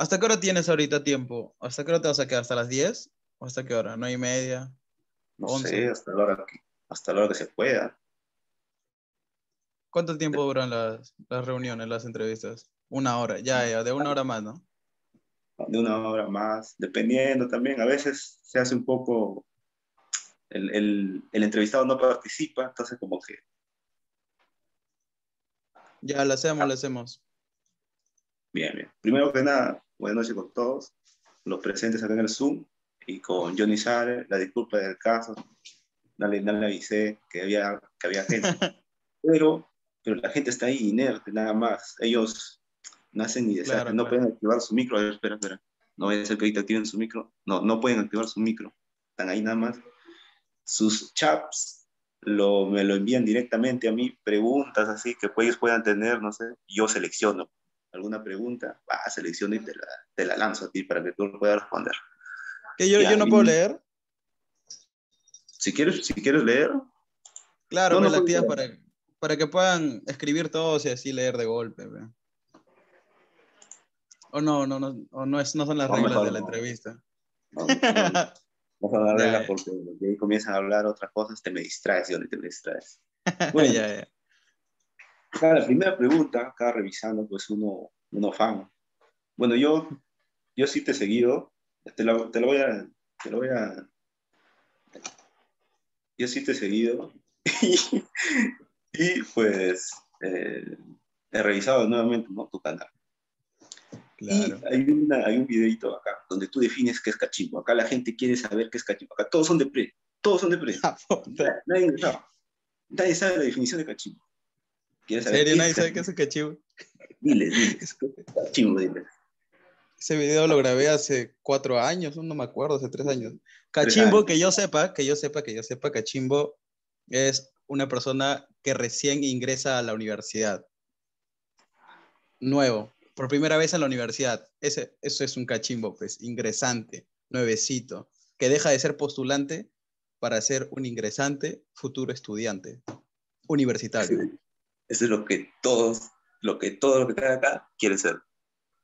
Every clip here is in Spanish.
¿Hasta qué hora tienes ahorita tiempo? ¿Hasta qué hora te vas a quedar? ¿Hasta las 10? ¿O hasta qué hora? ¿No y media? No 11. sé, hasta la hora que, hasta la hora que se pueda. ¿Cuánto tiempo duran las, las reuniones, las entrevistas? Una hora, ya, ya, de una hora más, ¿no? de una hora más, dependiendo también. A veces se hace un poco, el, el, el entrevistado no participa, entonces como que Ya, la hacemos, la hacemos. Bien, bien. Primero que nada, buenas noches con todos, los presentes acá en el Zoom y con Johnny Sare, la disculpa del caso, no le, no le avisé que había, que había gente, pero, pero la gente está ahí inerte, nada más. Ellos no hacen ni desastre, Claro, no claro. pueden activar su micro. A ver, espera, espera. No vaya a ser que ahorita activen su micro. No, no pueden activar su micro. Están ahí nada más. Sus chats lo, me lo envían directamente a mí, preguntas así que ellos puedan tener, no sé, yo selecciono alguna pregunta, va, selecciono y te la, te la lanzo a ti para que tú puedas responder. ¿Que yo, yo no y- puedo leer? Si quieres, si quieres leer, Claro, No, me no la puedo activas leer. para, para que puedan escribir todos y así leer de golpe. ve. O no, no, no, o no, es, no son las No, reglas mejor de la entrevista. no, son las reglas porque ahí comienzan a hablar otras cosas, te me distraes, yo te me distraes. Bueno, ya, ya. Acá la primera pregunta, acá revisando, pues uno, uno fan. Bueno, yo, yo sí te he seguido, te lo, te lo voy a, te lo voy a, yo sí te he seguido y, y, pues eh, he revisado nuevamente ¿no? tu canal. Claro. Y hay, una, hay un videito acá donde tú defines qué es cachimbo. Acá la gente quiere saber qué es cachimbo. Acá todos son de pre, todos son de pre. Ah. Nadie sabe, nadie sabe la definición de cachimbo. ¿En ¿Quieres saber serio? ¿Nadie sabe qué es un cachivo? ¿qué es Cachimbo, diles. Ese video lo grabé hace cuatro años, no me acuerdo, hace tres años. Cachimbo, años. que yo sepa, que yo sepa, que yo sepa, Cachimbo es una persona que recién ingresa a la universidad. Nuevo, por primera vez en la universidad. Ese, eso es un cachimbo, pues, ingresante, nuevecito, que deja de ser postulante para ser un ingresante, futuro estudiante, universitario. Eso es lo que todos, lo que todo lo que está acá quiere ser.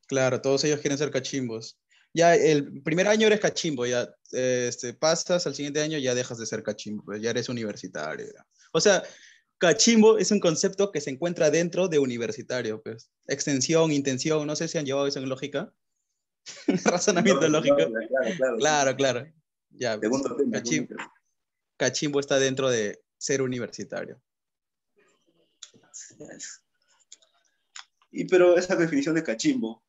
Claro, todos ellos quieren ser cachimbos. Ya el primer año eres cachimbo, ya este, pasas al siguiente año ya dejas de ser cachimbo, pues, ya eres universitario. ya. O sea, cachimbo es un concepto que se encuentra dentro de universitario, pues. Extensión, intención, no sé si han llevado eso en lógica. Razonamiento No, lógico. Claro, claro. Claro, claro. Ya, pues, Segundo tema. Cachim- segundo tema. cachimbo está dentro de ser universitario. Y pero esa definición de cachimbo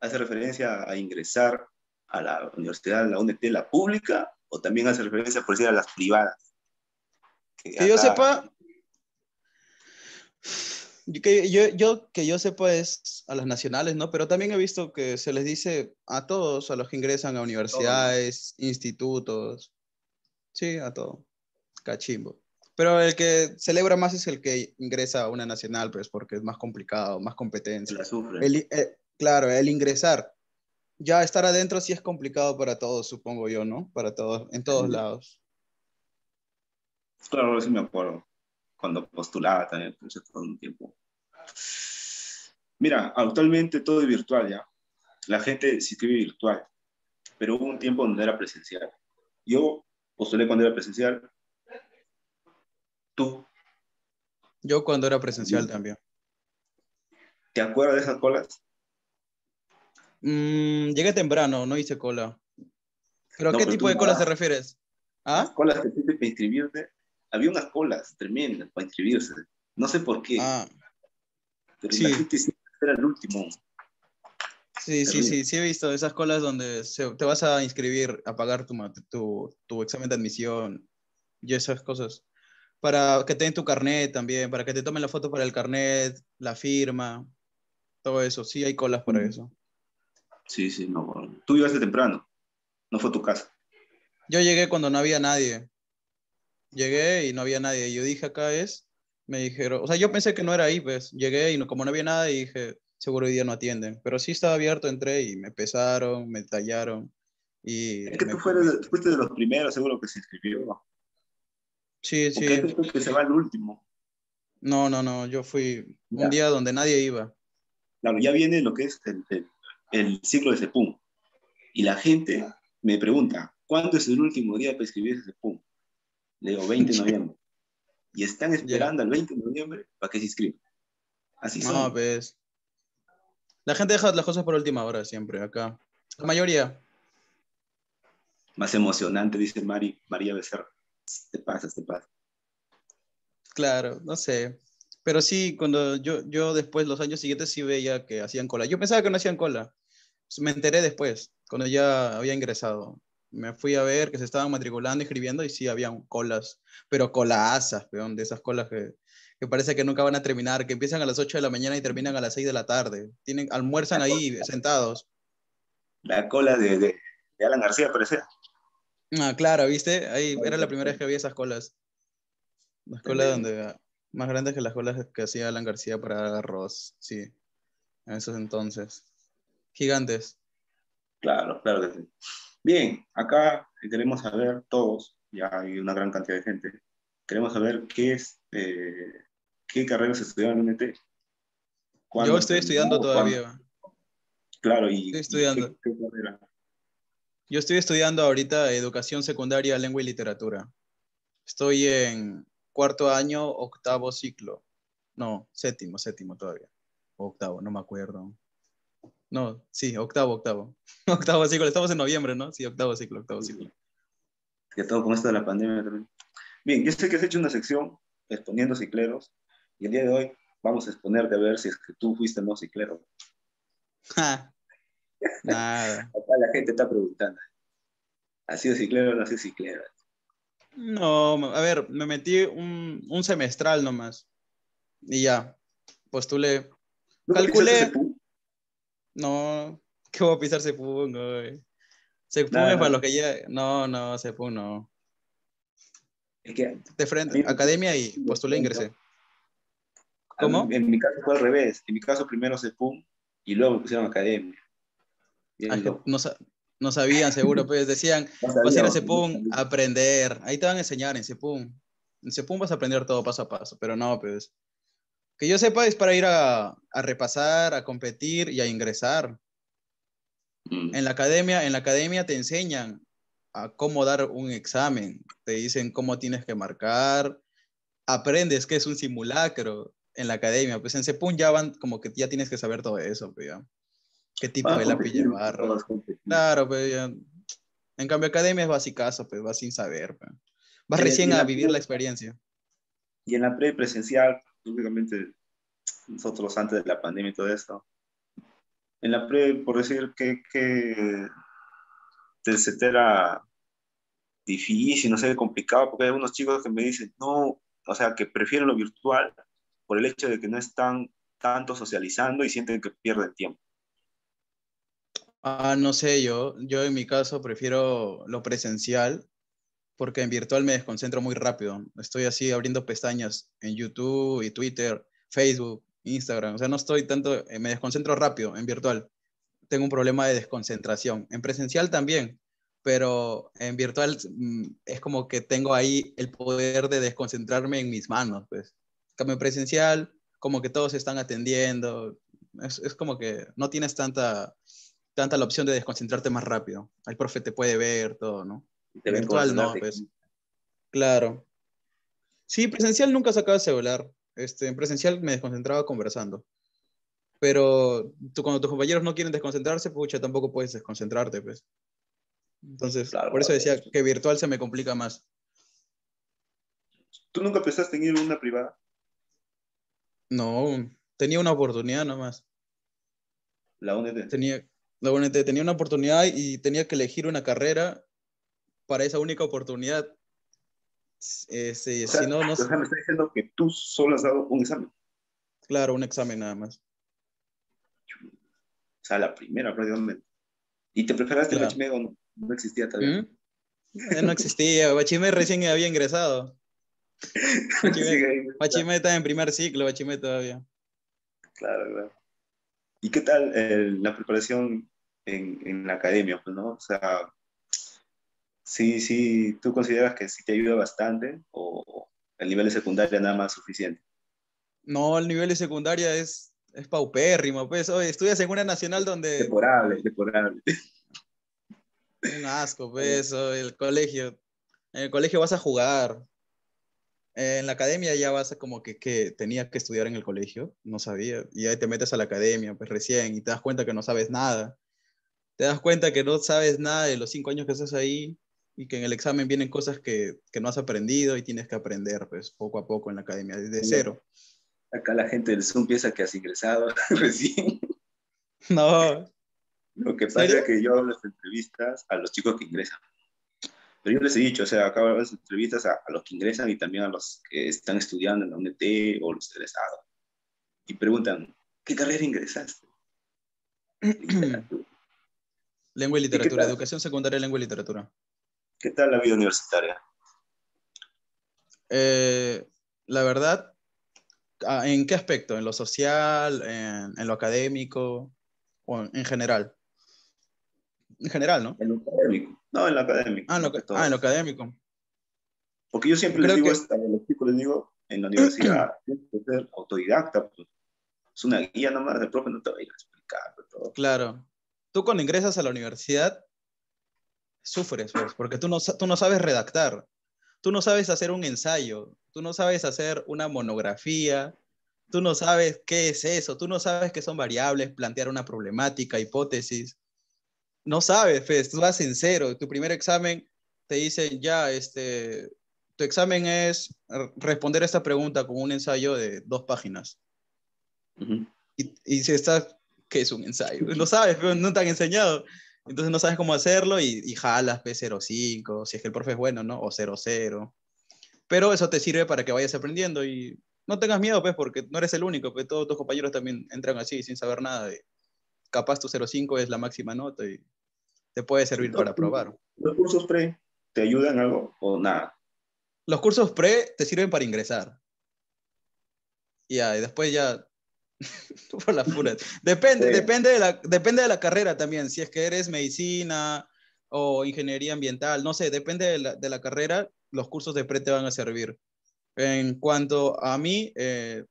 hace referencia a ingresar a la universidad, a la UNT, la pública, o también hace referencia, por decir, a las privadas. Que yo acá- sepa, que yo, yo- que yo sepa es a las nacionales, ¿no? Pero también he visto que se les dice a todos, a los que ingresan a universidades, institutos, sí, a todo, cachimbo. Pero el que celebra más es el que ingresa a una nacional, pues porque es más complicado, más competencia. la. El- eh, claro, el ingresar. Ya estar adentro sí es complicado para todos, supongo yo, ¿no? Para todos, en todos Sí. lados. Claro, sí me acuerdo. Cuando postulaba también, pues, todo un tiempo. Mira, actualmente todo es virtual ya. La gente se inscribe virtual, pero hubo un tiempo donde era presencial. Yo postulé cuando era presencial. ¿Tú Yo cuando era presencial también. te acuerdas de esas colas? Mm, llegué temprano, no hice cola. ¿Pero No, qué tipo de no colas te vas. refieres? Las ¿Ah? colas que hiciste para inscribirte, había unas colas tremendas para inscribirse. No sé por qué, Ah, pero sí. la gente siempre era el último. sí, sí, Terrible. sí, sí he visto esas colas donde se- te vas a inscribir, a pagar tu, tu, tu examen de admisión y esas cosas. Para que te den tu carnet también, para que te tomen la foto para el carnet, la firma, todo eso. Sí, hay colas para Mm. eso. Sí, sí, no. Tú llegaste temprano, no fue tu casa. Yo llegué cuando no había nadie. Llegué y no había nadie. Yo dije, acá es. Me dijeron, o sea, yo pensé que no era ahí, pues. Llegué y no, como no había nada, dije, seguro hoy día no atienden. Pero sí estaba abierto, entré y me pesaron, me tallaron. Y Es que me- tú fueras- fuiste de los primeros, seguro que se inscribió. Sí, hay sí. gente que se va al último. No, no, no. Yo fui Ya. un día donde nadie iba. Claro, ya viene lo que es el, el- el ciclo de CEPUM. Y la gente me pregunta, ¿cuándo es el último día para escribir ese CEPUM? Le digo, 20 de noviembre. Y están esperando al 20 de noviembre para que se inscriban. Así son. No, pues. La gente deja las cosas por última hora siempre, acá. La mayoría. Más emocionante, dice Mari, María Becerra. Te pasas, te pasas. Claro, no sé. Pero sí, cuando yo, yo después, los años siguientes, sí veía que hacían cola. Yo pensaba que no hacían cola. Me enteré después, cuando ya había ingresado. Me fui a ver que se estaban matriculando, escribiendo, y sí, habían colas. Pero colasas, peón, de esas colas que, que parece que nunca van a terminar, que empiezan a las 8 de la mañana y terminan a las 6 de la tarde. Tienen, almuerzan ahí sentados. La cola de, de, de Alan García, parece. Ah, claro, ¿viste? Ahí era la primera vez que había esas colas. Las colas donde más grandes que las colas que hacía Alan García para arroz, sí. En esos entonces. Gigantes. Claro, claro que sí. Bien, acá queremos saber todos, ya hay una gran cantidad de gente, queremos saber qué es, eh, qué carreras estudiaron en UNT. Yo estoy estudiando todavía. ¿Cuándo? Claro, y estoy estudiando. ¿qué, qué carrera? Yo estoy estudiando ahorita educación secundaria, lengua y literatura. Estoy en cuarto año, octavo ciclo. No, séptimo, séptimo todavía. Octavo, no me acuerdo. No, sí, octavo, octavo. octavo ciclo, estamos en noviembre, ¿no? Sí, octavo ciclo, octavo ciclo. Que todo con esto de la pandemia también. Bien, yo sé que has hecho una sección exponiendo cicleros y el día de hoy vamos a exponerte a ver si es que tú fuiste no ciclero. Nada. Acá la gente está preguntando. ¿Ha sido ciclero o no ha sido ciclero? No, a ver, me metí un, un semestral nomás. Y ya, postulé. ¿No Calculé. No, ¿qué voy a pisar Sepun? güey? Sepun es para los que ya. No, no, Sepun no. Es que, De frente, academia y postulé, ingresé. ¿Cómo? En, en mi caso fue al revés. En mi caso primero Sepun y luego me pusieron academia. No, sa- no sabían, seguro, pues decían, no vas a ir a no a aprender. Ahí te van a enseñar en Sepun. En Sepun vas a aprender todo paso a paso, pero no, pues. Que yo sepa es para ir a, a repasar, a competir y a ingresar. Mm. En la academia, en la academia te enseñan a cómo dar un examen, te dicen cómo tienes que marcar, aprendes qué es un simulacro en la academia, pues en Sepun ya van como que ya tienes que saber todo eso, pues ya. ¿Qué tipo de lápiz llevar? Claro, pues ya. En cambio, academia es basicazo, pues vas sin saber, pues. Vas recién a vivir la experiencia. Y en la pre presencial, lógicamente, nosotros antes de la pandemia y todo esto, en la pre, por decir que, que te, era difícil, no sé, complicado, porque hay algunos chicos que me dicen, no, o sea, que prefieren lo virtual por el hecho de que no están tanto socializando y sienten que pierden tiempo. Ah, no sé, yo, yo en mi caso prefiero lo presencial porque en virtual me desconcentro muy rápido. Estoy así abriendo pestañas en YouTube y Twitter, Facebook, Instagram. O sea, no estoy tanto, eh, me desconcentro rápido en virtual. Tengo un problema de desconcentración. En presencial también, pero en virtual mm, es como que tengo ahí el poder de desconcentrarme en mis manos, pues. Cambio en presencial, como que todos están atendiendo. Es, es como que no tienes tanta, tanta la opción de desconcentrarte más rápido. El profe te puede ver, todo, ¿no? Te Virtual no, pues. Claro. Sí, presencial nunca sacaba el celular. Este, en presencial me desconcentraba conversando. Pero tú, cuando tus compañeros no quieren desconcentrarse, pucha, tampoco puedes desconcentrarte, pues. Entonces, Claro, por eso decía que virtual se me complica más. ¿Tú nunca pensaste en ir a una privada? No, tenía una oportunidad nomás. La UNED. Tenía, UNT tenía una oportunidad y tenía que elegir una carrera para esa única oportunidad. Eh, sí, O sea, si no, no o sea, me está diciendo que tú solo has dado un examen. Claro, un examen nada más. O sea, la primera prácticamente. ¿Y te preparaste el Claro. o no? No existía todavía. ¿Mm? Eh, No existía, Bachime recién había ingresado. Bachime, ahí. Bachime está en primer ciclo, Bachime todavía. Claro, claro. ¿Y qué tal eh, la preparación en, en la academia? Pues, ¿no? O sea, sí, sí, ¿tú consideras que sí te ayuda bastante o el nivel de secundaria nada más suficiente? No, el nivel de secundaria es, es paupérrimo, pues. Oye, estudias en una nacional donde. Deporable, deporable. Un asco, pues, el colegio. En el colegio vas a jugar. En la academia ya vas a como que, que tenías que estudiar en el colegio, no sabía. Y ahí te metes a la academia, pues recién, y te das cuenta que no sabes nada. Te das cuenta que no sabes nada de los cinco años que estás ahí y que en el examen vienen cosas que, que no has aprendido y tienes que aprender, pues, poco a poco en la academia, desde cero. Acá la gente del Zoom piensa que has ingresado recién. No. Lo que pasa es que yo hago las entrevistas a los chicos que ingresan. Pero yo les he dicho, o sea, acabo de las entrevistas a, los que ingresan y también a los que están estudiando en la UNT o los egresados. Y preguntan, ¿qué carrera ingresaste? lengua y literatura, educación secundaria, lengua y literatura. ¿Qué tal la vida universitaria? Eh, la verdad, ah, ¿en qué aspecto? ¿En lo social? ¿En, lo académico? ¿O en general? En general, ¿no? En lo académico. No, en lo académico. Ah, en lo, ah, en lo académico. Porque yo siempre les digo, a los chicos les digo, en la universidad tienes que ser autodidacta. Pues. Es una guía nomás, el profe no te va a ir a explicar todo. Claro. Tú cuando ingresas a la universidad, sufres, pues, porque tú no, tú no sabes redactar, tú no sabes hacer un ensayo, tú no sabes hacer una monografía, tú no sabes qué es eso, tú no sabes qué son variables, plantear una problemática, hipótesis no sabes, Fes, tú vas en cero. Tu primer examen te dicen, ya, este, tu examen es responder esta pregunta con un ensayo de dos páginas. y, si estás, ¿qué es un ensayo? Lo sabes, pero no te han enseñado. Entonces no sabes cómo hacerlo y, y jalas P05, si es que el profe es bueno, ¿no? O 00. Pero eso te sirve para que vayas aprendiendo y no tengas miedo, pues, porque no eres el único, pues todos tus compañeros también entran así, sin saber nada. Capaz tu 05 es la máxima nota y te puede servir para probar. ¿Los cursos pre te ayudan algo o nada? Los cursos pre te sirven para ingresar. Ya, y después ya por las puras. Depende, depende, de la, depende de la carrera también. Si es que eres medicina o ingeniería ambiental, no sé, depende de la, de la carrera, los cursos de pre te van a servir. En cuanto a mí, eh,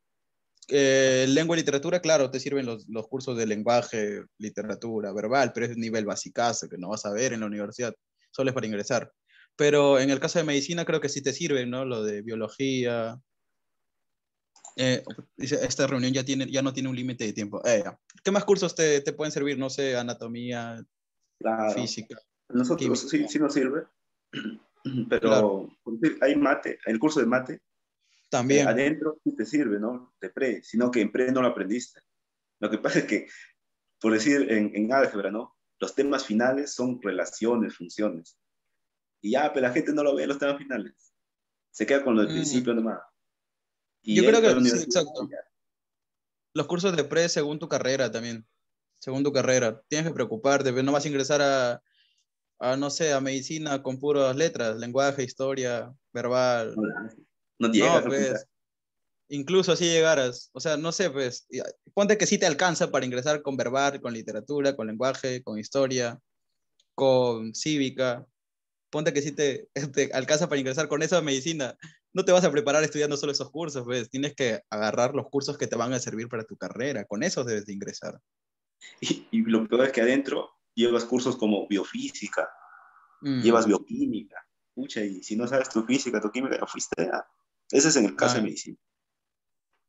eh, lengua y literatura, claro, te sirven los, los, cursos de lenguaje, literatura, verbal, pero es nivel basicazo que no vas a ver en la universidad, solo es para ingresar. Pero en el caso de medicina creo que sí te sirve, ¿no? Lo de biología. Eh, esta reunión ya, tiene, ya no tiene un límite de tiempo. Eh, ¿Qué más cursos te, te, pueden servir? No sé, anatomía, física. Nosotros sí, sí nos sirve, pero hay mate, el curso de mate también. adentro sí te sirve, ¿no? De pre, sino que en pre no lo aprendiste. Lo que pasa es que, por decir en, álgebra, ¿no? Los temas finales son relaciones, funciones. Y ya, pero la gente no lo ve los temas finales. Se queda con lo del mm. principio nomás. Y Yo creo que sí, exacto. Los cursos de pre según tu carrera también. Según tu carrera. Tienes que preocuparte, no vas a ingresar a, a no sé, a medicina con puras letras, lenguaje, historia, verbal. No No, pues, incluso así llegaras. O sea, no sé, pues, ponte que sí te alcanza para ingresar con verbal, con literatura, con lenguaje, con historia, con cívica. Ponte que sí te, te alcanza para ingresar con esa medicina. No te vas a preparar estudiando solo esos cursos, pues. Tienes que agarrar los cursos que te van a servir para tu carrera. Con esos debes de ingresar. Y, lo peor es que adentro llevas cursos como biofísica, mm. llevas bioquímica. Pucha, y si no sabes tu física, tu química, ya fuiste a ese es en el caso de ah. medicina.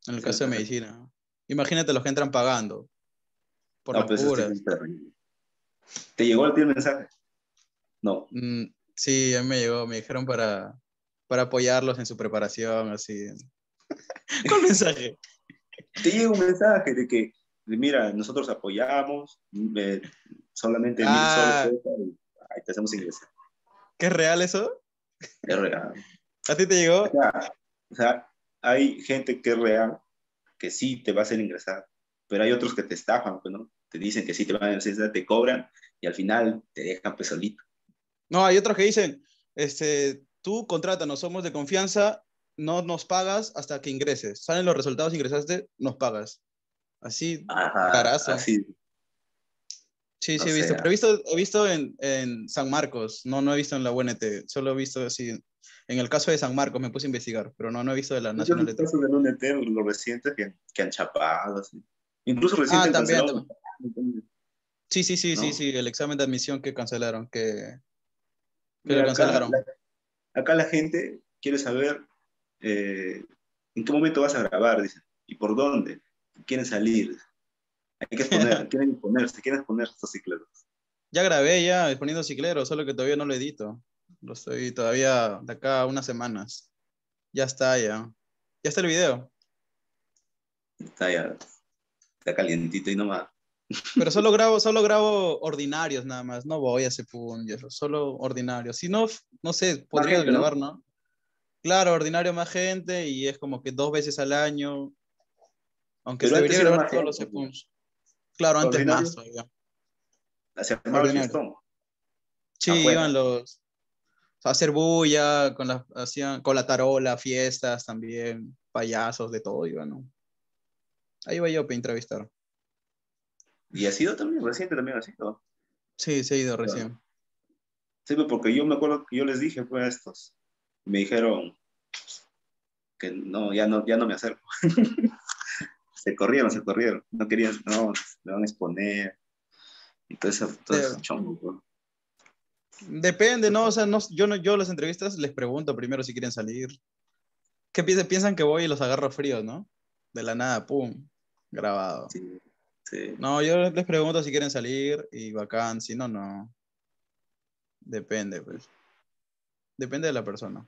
En el caso de medicina. Imagínate los que entran pagando. Por las pues, puras. ¿Te llegó el mensaje? No. Mm, sí, a mí me llegó. Me dijeron para, para apoyarlos en su preparación, así. ¿Cuál mensaje? Te llega un mensaje de que, mira, nosotros apoyamos, solamente ah. mil soles, ahí te hacemos ingresar. ¿Qué es real eso? Es real. ¿A ti te llegó? O sea, hay gente que es real, que sí te va a hacer ingresar, pero hay otros que te estafan, pues, ¿no? Te dicen que sí te van a ingresar, te cobran y al final te dejan pues solito. No, hay otros que dicen, este, tú no somos de confianza, no nos pagas hasta que ingreses. Salen los resultados, ingresaste, nos pagas. Así, carazo. Así. Sí, sí, he visto. Pero he visto, he visto en, en, San Marcos, no, no he visto en la UNT, solo he visto así en el caso de San Marcos me puse a investigar, pero no, no he visto de la Nacional de casos de UNT, los recientes que, que han chapado, así. Incluso recién ah, también, Sí, sí, sí, sí, sí, el examen de admisión que cancelaron, que, lo cancelaron. Acá la, gente quiere saber eh, en qué momento vas a grabar, dicen, y por dónde, quieren salir. Hay que exponer, quieren exponerse, quieren exponer estos cicleros. Ya grabé ya exponiendo cicleros, solo que todavía no lo edito. Lo estoy todavía de acá a unas semanas. Ya está, ya. Ya está el video. Está ya. Está calientito y nomás. Pero solo grabo, solo grabo ordinarios nada más, no voy a ese punto, solo ordinarios. Si no, no sé, podría grabar, ¿no? Claro, ordinario más gente y es como que dos veces al año. Aunque se debería grabar todos los. Claro, antes más todavía. Hacia Sí, iban los hacer bulla, con la, hacían, con la tarola, fiestas también, payasos, de todo, iban, ¿no? Ahí iba yo a entrevistar. ¿Y ha sido también? ¿Reciente también ha sido? Sí, se ha ido recién. Sí, pues, porque yo me acuerdo que yo les dije pues a estos. Me dijeron que no, ya no, ya no me acerco. se corrieron, se corrieron. No querían, no, me van a exponer. Entonces, todo chongo. Depende, ¿no? O sea, no, yo, no, yo las entrevistas les pregunto primero si quieren salir. ¿Qué piensan? Piensan que voy y los agarro fríos, ¿no? De la nada, pum, grabado. Sí. No, yo les pregunto si quieren salir y bacán, si no, no. Depende, pues. Depende de la persona.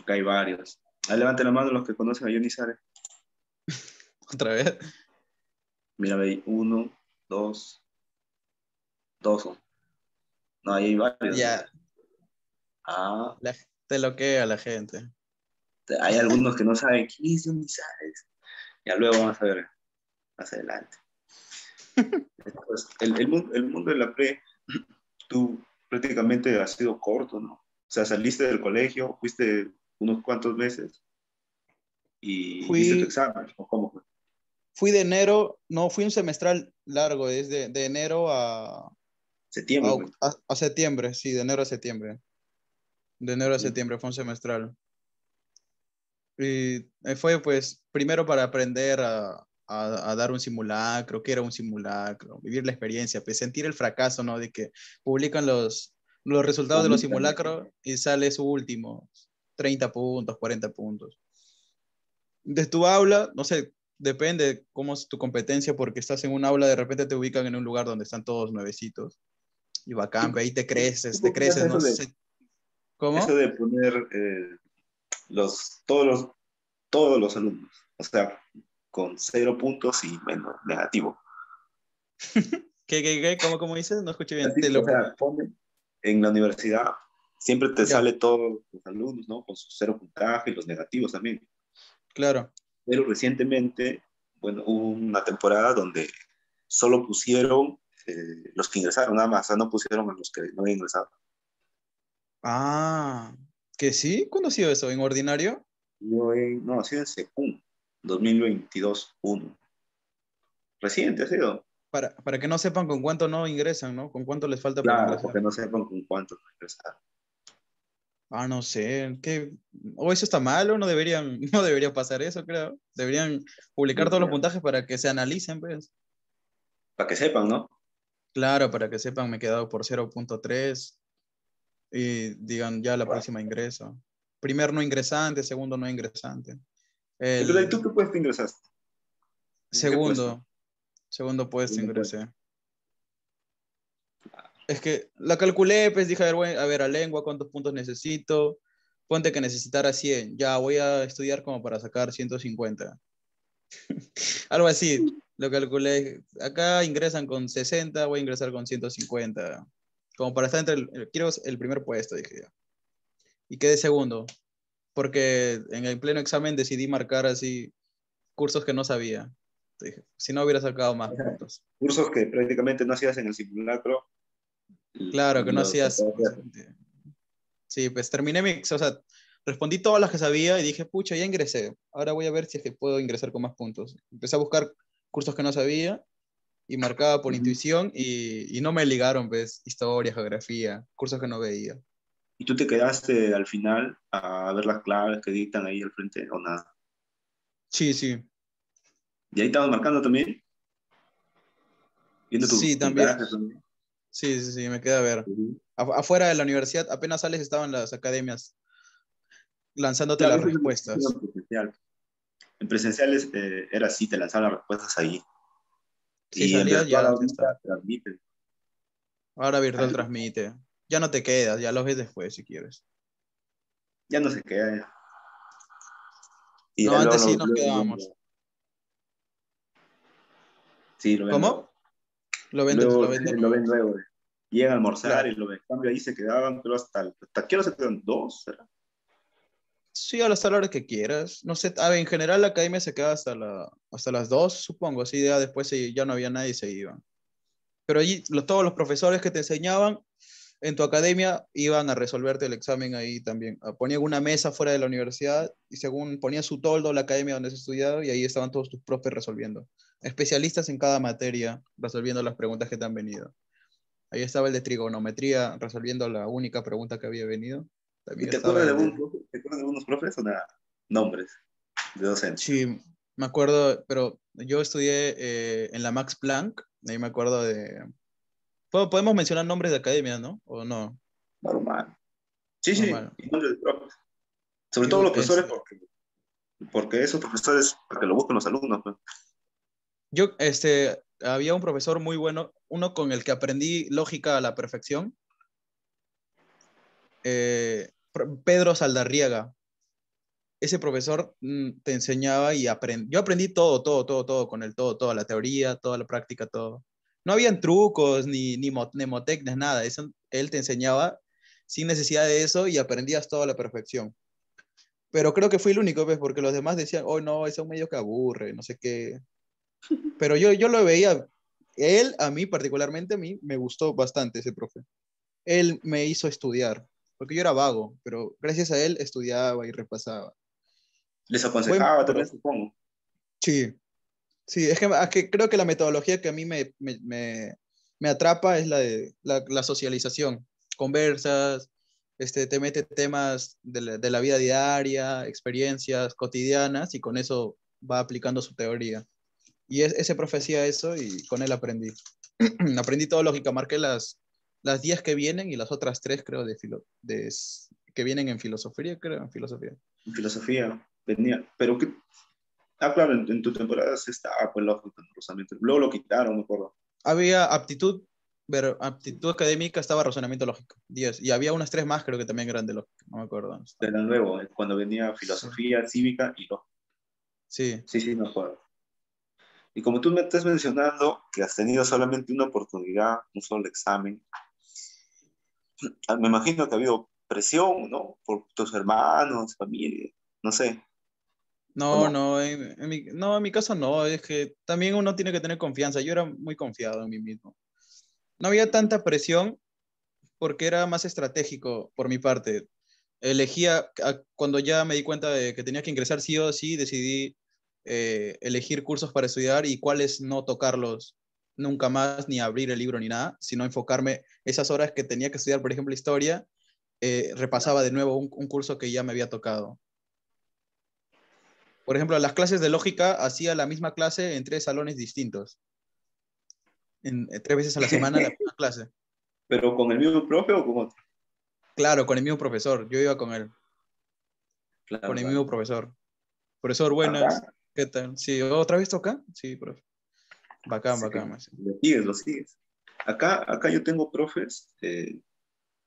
Acá hay varios. Ahí levanten la mano los que conocen a Johnny Sare. ¿Otra vez? Mira, ve, uno, dos, son. No, ahí hay varios. Ya. Ah. te loquea la gente. Hay algunos que no saben quién es Johnny Sare. Ya luego vamos a ver más adelante. el, el, mundo, el, mundo, de la pre, tú prácticamente has sido corto, ¿no? O sea, saliste del colegio, fuiste unos cuantos meses y fui, hiciste tu examen, ¿o cómo fue? Fui de enero, no, fui un semestral largo, desde de enero a... Septiembre. A, a, septiembre, sí, de enero a septiembre. De enero a septiembre fue un semestral. Y eh, fue pues primero para aprender a, a, dar un simulacro, que era un simulacro, vivir la experiencia, pues sentir el fracaso, ¿no? De que publican los, los resultados de los simulacros y sale su último, 30 puntos, 40 puntos. De tu aula, no sé, depende cómo es tu competencia, porque estás en un aula, de repente te ubican en un lugar donde están todos nuevecitos. Y bacán, ahí te creces, te creces, no sé. ¿Cómo? Eso de poner eh, los, todos, los, todos los alumnos. O sea, con cero puntos y menos negativo. ¿Qué, qué, qué? ¿Cómo, cómo dices? No escuché bien. lo... en la universidad siempre te sale todos los alumnos, ¿no? Con su cero puntaje y los negativos también. Claro. Pero recientemente, bueno, hubo una temporada donde solo pusieron eh, los que ingresaron, nada más, o sea, no pusieron a los que no ingresado. Ah, ¿que sí? ¿Cuándo ha sido eso? ¿En ordinario? Yo en, no, ha sido en SECUM, 2022-1. Reciente ha sido. Para, para que no sepan con cuánto no ingresan, ¿no? Con cuánto les falta para ingresar. que no sepan con cuánto ingresar. Ah, no sé, ¿qué? ¿O eso está mal o no deberían, no debería pasar eso, creo? Deberían publicar todos los puntajes para que se analicen, pues. Para que sepan, ¿no? Claro, para que sepan, me he quedado por 0.3 y digan ya la próxima ingreso. Primer no ingresante, segundo no ingresante. ¿Y tú qué puesto ingresaste? Segundo. Segundo puesto ingresé. Es que la calculé, pues dije, a ver, a ver, a lengua, ¿cuántos puntos necesito? Ponte que necesitara 100. Ya, voy a estudiar como para sacar 150. Algo así, lo calculé. Acá ingresan con 60, voy a ingresar con 150. Como para estar entre el, quiero el primer puesto, dije yo. Y quedé segundo porque en el pleno examen decidí marcar así cursos que no sabía. Si no hubiera sacado más puntos. Cursos que prácticamente no hacías en el simulacro. Claro, que no hacías. Sí, pues terminé mi, o sea, respondí todas las que sabía y dije, pucha, ya ingresé. Ahora voy a ver si es que puedo ingresar con más puntos. Empecé a buscar cursos que no sabía y marcaba por intuición y, y, no me ligaron, pues, historia, geografía, cursos que no veía. ¿Y tú te quedaste al final a ver las claves que dictan ahí al frente o nada? Sí, sí. ¿Y ahí estabas marcando también? Viendo tu, sí, también. Sí, sí, sí, me queda ver. Afuera de la universidad, apenas sales, estaban las academias lanzándote las respuestas. En presenciales eh, era así, te lanzaban las respuestas ahí. Sí, y ya, ya transmite. Ahora virtual transmite. Ya no te quedas, ya lo ves después si quieres. Ya no se queda. no, antes sí nos quedábamos. Sí, lo ven ¿Cómo? Lo ven, luego, lo venden. Lo ven luego. Llegan a almorzar y lo ven. En cambio, ahí se quedaban, pero hasta, hasta qué hora se quedan dos, ¿será? Sí, a las horas que quieras. No sé, a ver, en general la academia se queda hasta, la, hasta las dos, supongo. Así ya después ya no había nadie y se iban. Pero allí todos los profesores que te enseñaban en tu academia iban a resolverte el examen ahí también. Ah, ponían una mesa fuera de la universidad y según ponía su toldo la academia donde se estudiaba y ahí estaban todos tus profes resolviendo. Especialistas en cada materia resolviendo las preguntas que te han venido. Ahí estaba el de trigonometría resolviendo la única pregunta que había venido. Te, acuerdas de, algunos profes o nada? Nombres de docentes. Sí, me acuerdo, pero yo estudié eh, en la Max Planck, ahí me acuerdo de Podemos mencionar nombres de academias, ¿no? ¿O no? Normal. Sí, sí, y nombres de profes. Sobre todo los profesores, porque, porque esos profesores, porque lo buscan los alumnos. Pues. Yo, este, había un profesor muy bueno, uno con el que aprendí lógica a la perfección. Eh, Pedro Saldarriaga. Ese profesor mm, te enseñaba y aprendí. Yo aprendí todo, todo, todo, todo con él, todo, toda la teoría, toda la práctica, todo no habían trucos ni, ni mnemotecnias, nada. Eso, él te enseñaba sin necesidad de eso y aprendías todo a la perfección. Pero creo que fui el único, ¿ves? Porque los demás decían, oh, no, es un medio que aburre, no sé qué. Pero yo, yo lo veía, él, a mí particularmente, a mí me gustó bastante ese profe. Él me hizo estudiar, porque yo era vago, pero gracias a él estudiaba y repasaba. Les aconsejaba también, supongo. Sí, Sí, es que, creo que la metodología que a mí me, atrapa es la de la, socialización. Conversas, este, te mete temas de la, vida diaria, experiencias cotidianas y con eso va aplicando su teoría. Y es, ese profecía eso y con él aprendí. aprendí todo lógica, marqué las, las 10 que vienen y las otras 3 creo de, de que vienen en filosofía, creo, en filosofía. En filosofía, venía, pero que Ah, claro, en, tu temporada sí estaba, pues lógico, razonamiento. Luego lo quitaron, me acuerdo. Había aptitud, pero aptitud académica estaba razonamiento lógico, 10. Y había unas tres más, creo que también eran de lógica, no me acuerdo. Era nuevo, eh, cuando venía filosofía, cívica y lógica. Sí. Sí, sí, me acuerdo. Y como tú me estás mencionando que has tenido solamente una oportunidad, un solo examen, me imagino que ha habido presión, ¿no? Por tus hermanos, familia, no sé. No, no, en, mi, no, en mi caso no, es que también uno tiene que tener confianza. Yo era muy confiado en mí mismo. No había tanta presión porque era más estratégico por mi parte. Elegía, cuando ya me di cuenta de que tenía que ingresar sí o sí, decidí eh, elegir cursos para estudiar y cuáles no tocarlos nunca más, ni abrir el libro ni nada, sino enfocarme esas horas que tenía que estudiar, por ejemplo, historia, eh, repasaba de nuevo un curso que ya me había tocado. Por ejemplo, las clases de lógica hacía la misma clase en tres salones distintos. En, eh, tres veces a la semana la misma clase. ¿Pero con el mismo profe o con otro? Claro, con el mismo profesor. Yo iba con él. con el mismo profesor. Profesor, buenas. ¿Qué tal? Sí, ¿otra vez toca? Sí, profe. Bacán, bacán. Lo sigues, lo sigues. Acá, acá yo tengo profes eh,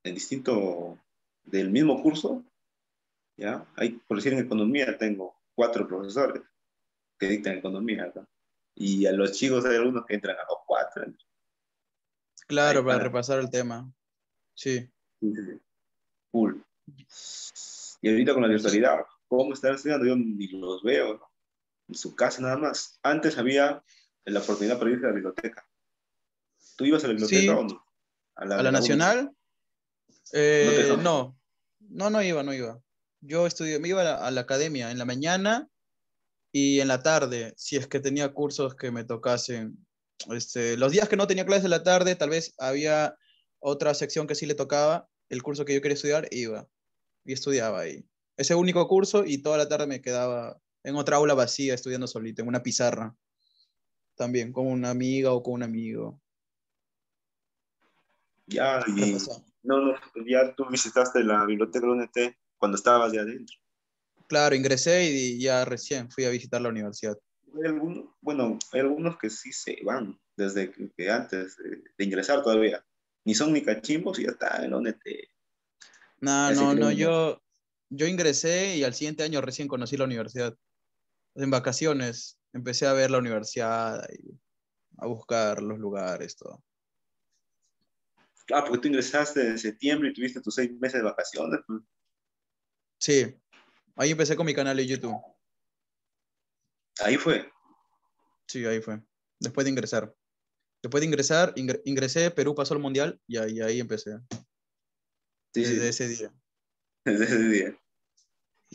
en distinto, del mismo curso, ¿ya? Hay, por decir, en economía tengo cuatro profesores que dictan economía acá. Y a los chicos hay algunos que entran a los cuatro. Claro, para, repasar el tema. Sí. sí, Cool. Y ahorita con la virtualidad, ¿cómo están estudiando? Yo ni los veo, En su casa nada más. Antes había la oportunidad para irse a la biblioteca. ¿Tú ibas a la biblioteca o no? ¿A la, nacional? Eh, no, no, no iba, no iba. Yo estudié, me iba a la, academia en la mañana y en la tarde, si es que tenía cursos que me tocasen. Este, los días que no tenía clases en la tarde, tal vez había otra sección que sí le tocaba, el curso que yo quería estudiar, iba y estudiaba ahí. Ese único curso y toda la tarde me quedaba en otra aula vacía estudiando solito, en una pizarra. También, con una amiga o con un amigo. Ya, ¿Qué y no, no, ya tú visitaste la biblioteca de la UNT cuando estabas ya adentro. Claro, ingresé y ya recién fui a visitar la universidad. Hay algunos, bueno, hay algunos que sí se van desde que, antes de, de ingresar todavía. Ni son ni cachimbos y ya están en la UNT. No, no, no, yo, yo ingresé y al siguiente año recién conocí la universidad. En vacaciones empecé a ver la universidad y a buscar los lugares, todo. Ah, porque tú ingresaste en septiembre y tuviste tus seis meses de vacaciones. pues. Sí, ahí empecé con mi canal de YouTube. Ahí fue. Sí, ahí fue. Después de ingresar. Después de ingresar, ingre- ingresé, Perú pasó al mundial y ahí, ahí empecé. Sí, sí, Desde ese día. desde ese día.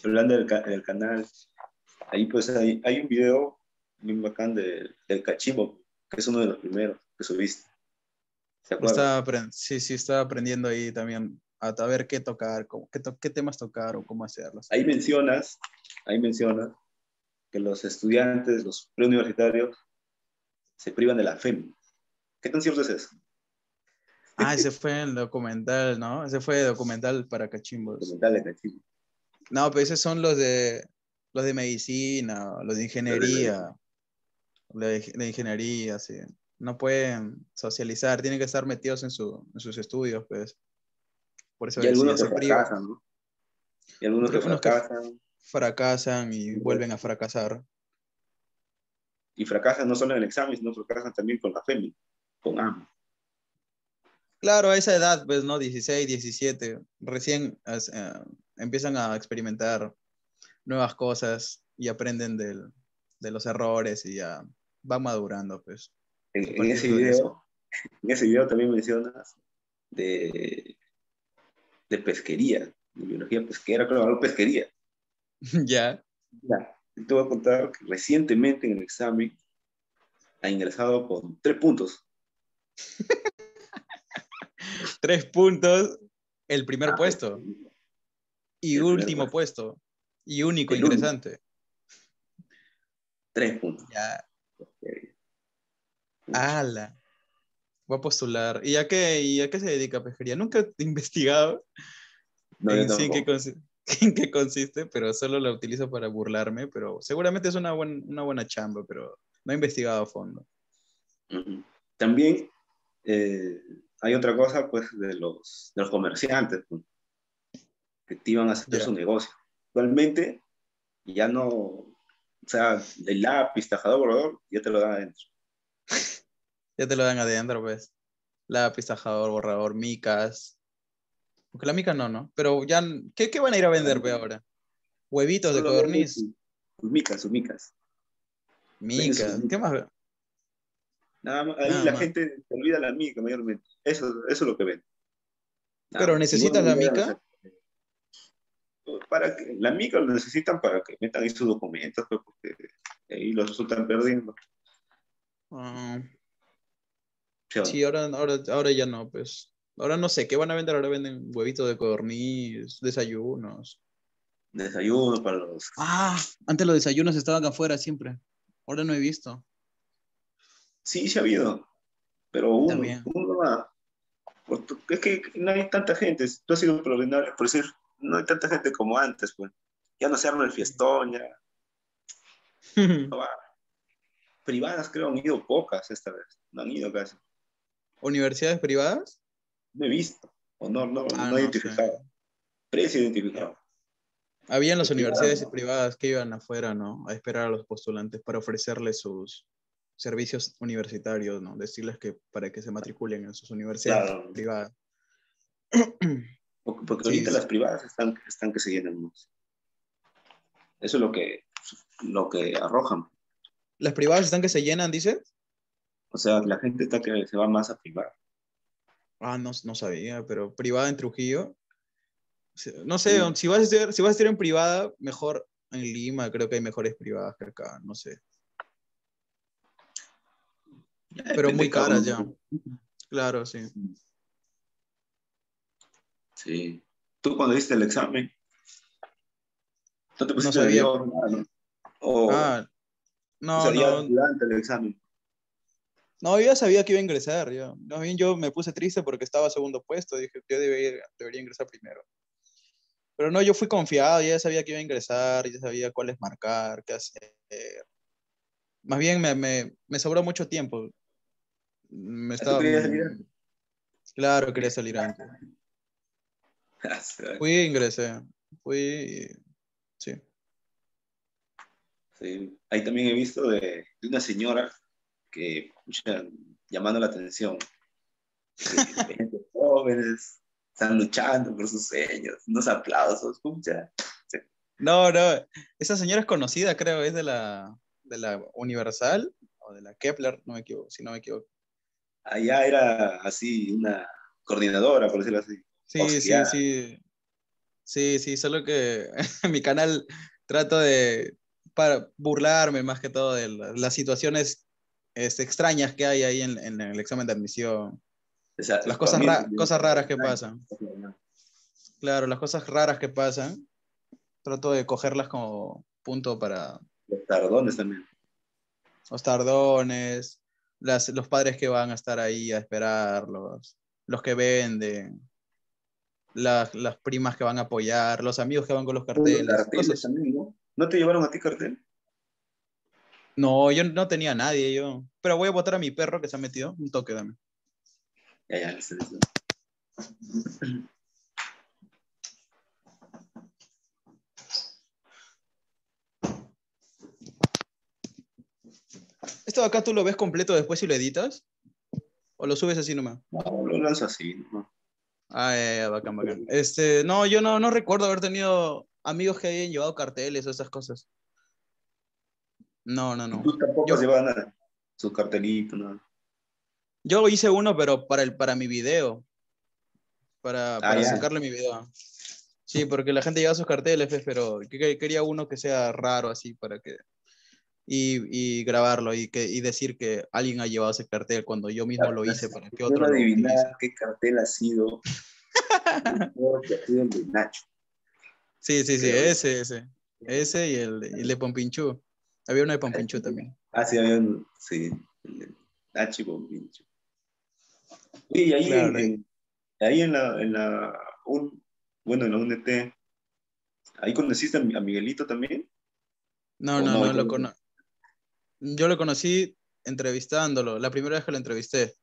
Hablando del, ca- del canal, ahí pues hay, hay un video muy bacán de- del cachimbo, que es uno de los primeros que subiste. Estaba sí, sí, estaba aprendiendo ahí también a, a ver qué tocar, cómo- qué, to- qué temas tocar o cómo hacerlos. Ahí mencionas, ahí mencionas que los estudiantes, los preuniversitarios, se privan de la FEM. ¿Qué tan cierto es eso? Ah, ese fue el documental, ¿no? Ese fue el documental para cachimbos. Documental de cachimbo. No, pero esos son los de los de medicina, los de ingeniería. De, de ingeniería, sí. No pueden socializar, tienen que estar metidos en, su, en sus estudios, pues. Por eso Y algunos que fracasan, ¿no? Y algunos que fracasan. fracasan y vuelven a fracasar. Y fracasan no solo en el examen, sino fracasan también con la FEM, con AM. Claro, a esa edad, pues, ¿no? 16, 17, recién eh, empiezan a experimentar nuevas cosas y aprenden del- de los errores y ya van madurando, pues. En, ese de video, en ese video también mencionas de, de pesquería, de biología pesquera, algo pesquería. ya. Ya, te voy a contar que recientemente en el examen ha ingresado con tres puntos. Tres puntos, el primer Ah, puesto y último puesto y único El único. ingresante. Tres puntos. Ya. Ah, Ala. Voy a postular. ¿Y a qué, y a qué se dedica pesquería? Nunca he investigado no, en, sí en, qué tampoco. consi- en qué consiste, pero solo la utilizo para burlarme, pero seguramente es una, buen- una buena chamba, pero no he investigado a fondo. También eh, hay otra cosa, pues, de los, de los comerciantes, pues, que te iban a hacer Ya. su negocio. Actualmente, ya no, o sea, el lápiz, tajador, borrador, ya te lo dan adentro. Ya te lo dan adentro, pues. Lápiz, tajador, borrador, micas. Porque la mica no, ¿no? Pero ya, ¿qué, qué van a ir a vender, pe, ahora? Huevitos de codorniz, sus- micas, sus micas. micas. ¿Qué más? Nada más, ahí Nada la más. gente se olvida la mica mayormente. Eso, eso es lo que ven. Nada Pero más. ¿necesitas la mica? Para que, la mica lo necesitan para que metan ahí sus documentos, pues, porque ahí los resultan perdiendo. Sea, sí, ahora, ahora, ahora ya no, pues. Ahora no sé, ¿qué van a vender? Ahora venden huevitos de codorniz, desayunos. Desayuno para los... Ah, antes los desayunos estaban afuera siempre. Ahora no he visto. Sí, sí ha habido, pero uno, uno va. Es que no hay tanta gente, tú has sido problemario por decir, no hay tanta gente como antes, pues. Ya no se arma el fiestón, ya no va. Privadas creo han ido pocas esta vez, no han ido casi. ¿Universidades privadas? No he visto, o no, no, Ah, no identificado. sé. Precio identificado. Habían las privadas, universidades ¿no? privadas que iban afuera, ¿no? A esperar a los postulantes para ofrecerles sus servicios universitarios, ¿no? Decirles que para que se matriculen en sus universidades Claro. privadas. Porque, ahorita sí. las privadas están, están que se llenan más. Eso es lo que, lo que arrojan. ¿Las privadas están que se llenan, dices? O sea, la gente está que se va más a privar. Ah, no, no sabía, pero privada en Trujillo. No sé, Sí. si vas, a estudiar, si vas a estudiar en privada, mejor en Lima, creo que hay mejores privadas que acá, no sé. Pero muy caras ya. Claro, sí. Sí. Tú cuando diste el examen, no te pusiste sabía. nervioso, nada, ¿no? O, Ah, no, no, durante el examen. No, yo ya sabía que iba a ingresar. Yo, no bien yo me puse triste porque estaba segundo puesto. Dije, yo debería, debería ingresar primero. Pero no, yo fui confiado, ya sabía que iba a ingresar, ya sabía cuáles marcar, qué hacer. Más bien me, me, me sobró mucho tiempo. Me estaba... Claro, quería salir antes. Fui, ingresé. Fui, sí. sí. Ahí también he visto de, de una señora que, llamando la atención. jóvenes están luchando por sus sueños, unos aplausos, escucha. No, no, esa señora es conocida, creo, es de la, de la Universal o de la Kepler, no me equivoco, si no me equivoco. Allá era así, una coordinadora, por decirlo así. Sí, sí, sí. Sí, sí, solo que en mi canal trato de para burlarme más que todo de las situaciones este, extrañas que hay ahí en, en, el examen de admisión. las cosas, cosas raras que pasan. Claro, las cosas raras que pasan. Trato de cogerlas como punto para... Los tardones también. Los tardones, las, los padres que van a estar ahí a esperarlos, los que venden, las, las primas que van a apoyar, los amigos que van con los carteles. cosas. También, ¿no? ¿No te llevaron a ti cartel? No, yo no tenía a nadie, yo. Pero voy a votar a mi perro que se ha metido. Un toque, dame. Ya, ya, listo, listo. ¿Esto de acá tú lo ves completo después si lo editas? ¿O lo subes así nomás? No, lo lanzo así nomás. Ah, ya, ya, bacán, bacán. Este, no, yo no, no recuerdo haber tenido amigos que hayan llevado carteles o esas cosas. No, no, no. Tú tampoco yo, nada, su cartelito, nada. Yo hice uno, pero para, el, para mi video. Para, ah, para sacarle mi video. Sí, porque la gente lleva sus carteles, pues, pero quería uno que sea raro así para que... Y, y grabarlo y, que, y decir que alguien ha llevado ese cartel cuando yo mismo lo hice para que otro lo qué cartel ha sido. el de Nacho. Sí, sí, sí, ese, ese. Ese y el, el de Pompinchú. Había uno de Pompinchú también. Ah, sí, había uno, sí. Nachi Pompinchú. Y ahí, en, ahí en la, en la un, bueno, en la UNT, ¿ahí conociste a Miguelito también? No, no, no, lo conozco. Yo lo conocí entrevistándolo, la primera vez que lo entrevisté.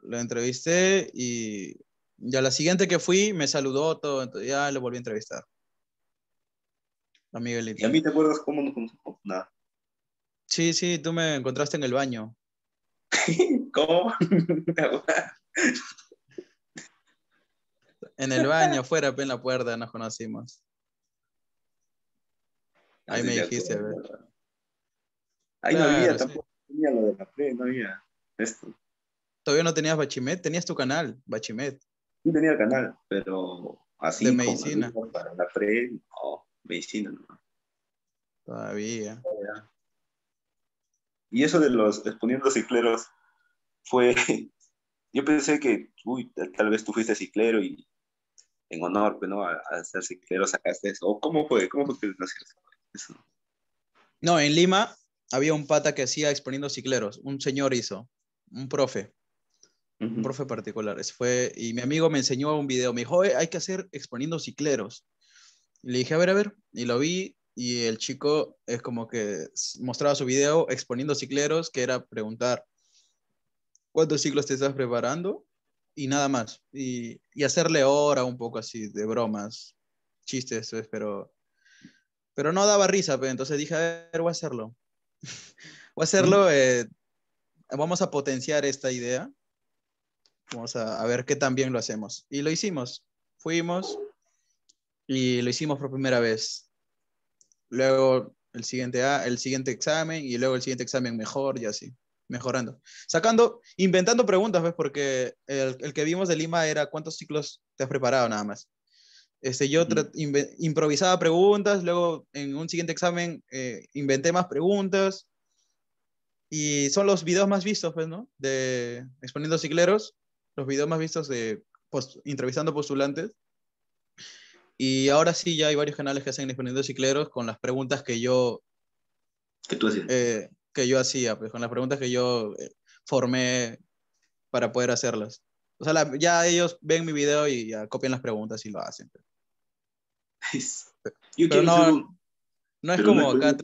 Lo entrevisté y ya la siguiente que fui me saludó todo, entonces ya lo volví a entrevistar. A ¿Y a mí te acuerdas cómo no conozco? Nada. Sí, sí, tú me encontraste en el baño. ¿Cómo? en el baño, fuera, en la puerta, nos conocimos. Ahí me dijiste, a ver. Ahí no había, tampoco tenía lo de la pre, no había esto. Todavía no tenías Bachimet, tenías tu canal, Bachimet. Sí tenía el canal, pero así. De medicina. para la pre, no medicina ¿no? Todavía. Y eso de los exponiendo cicleros fue. Yo pensé que, uy, tal vez tú fuiste ciclero y en honor, pues, ¿no? A, ser ciclero sacaste eso. ¿O cómo fue? ¿Cómo fue que eso? No, en Lima había un pata que hacía exponiendo cicleros. Un señor hizo, un profe. Un profe particular. fue, y mi amigo me enseñó un video. Me dijo, hay que hacer exponiendo cicleros. Y le dije, a ver, a ver, y lo vi y el chico es como que mostraba su video exponiendo cicleros, que era preguntar cuántos ciclos te estás preparando y nada más. Y, y hacerle hora un poco así de bromas, chistes, pero, pero no daba risa. Pues, entonces dije, a ver, voy a hacerlo. Voy a hacerlo, eh, vamos a potenciar esta idea. Vamos a, a ver qué tan bien lo hacemos. Y lo hicimos. Fuimos, y lo hicimos por primera vez. Luego el siguiente, el siguiente examen y luego el siguiente examen mejor y así, mejorando. Sacando, inventando preguntas, ¿ves? Porque el, el que vimos de Lima era cuántos ciclos te has preparado nada más. Este, yo improvisaba preguntas, luego en un siguiente examen eh, inventé más preguntas y son los videos más vistos, pues, ¿no? De exponiendo cicleros, los videos más vistos de entrevistando postulantes. Y ahora sí, ya hay varios canales que hacen Exponiendo Cicleros con las preguntas que yo... Que tú hacías. Eh, que yo hacía, pues con las preguntas que yo eh, formé para poder hacerlas. O sea, ya ellos ven mi video y ya copian las preguntas y lo hacen. Pues. Pero no, no es como acá.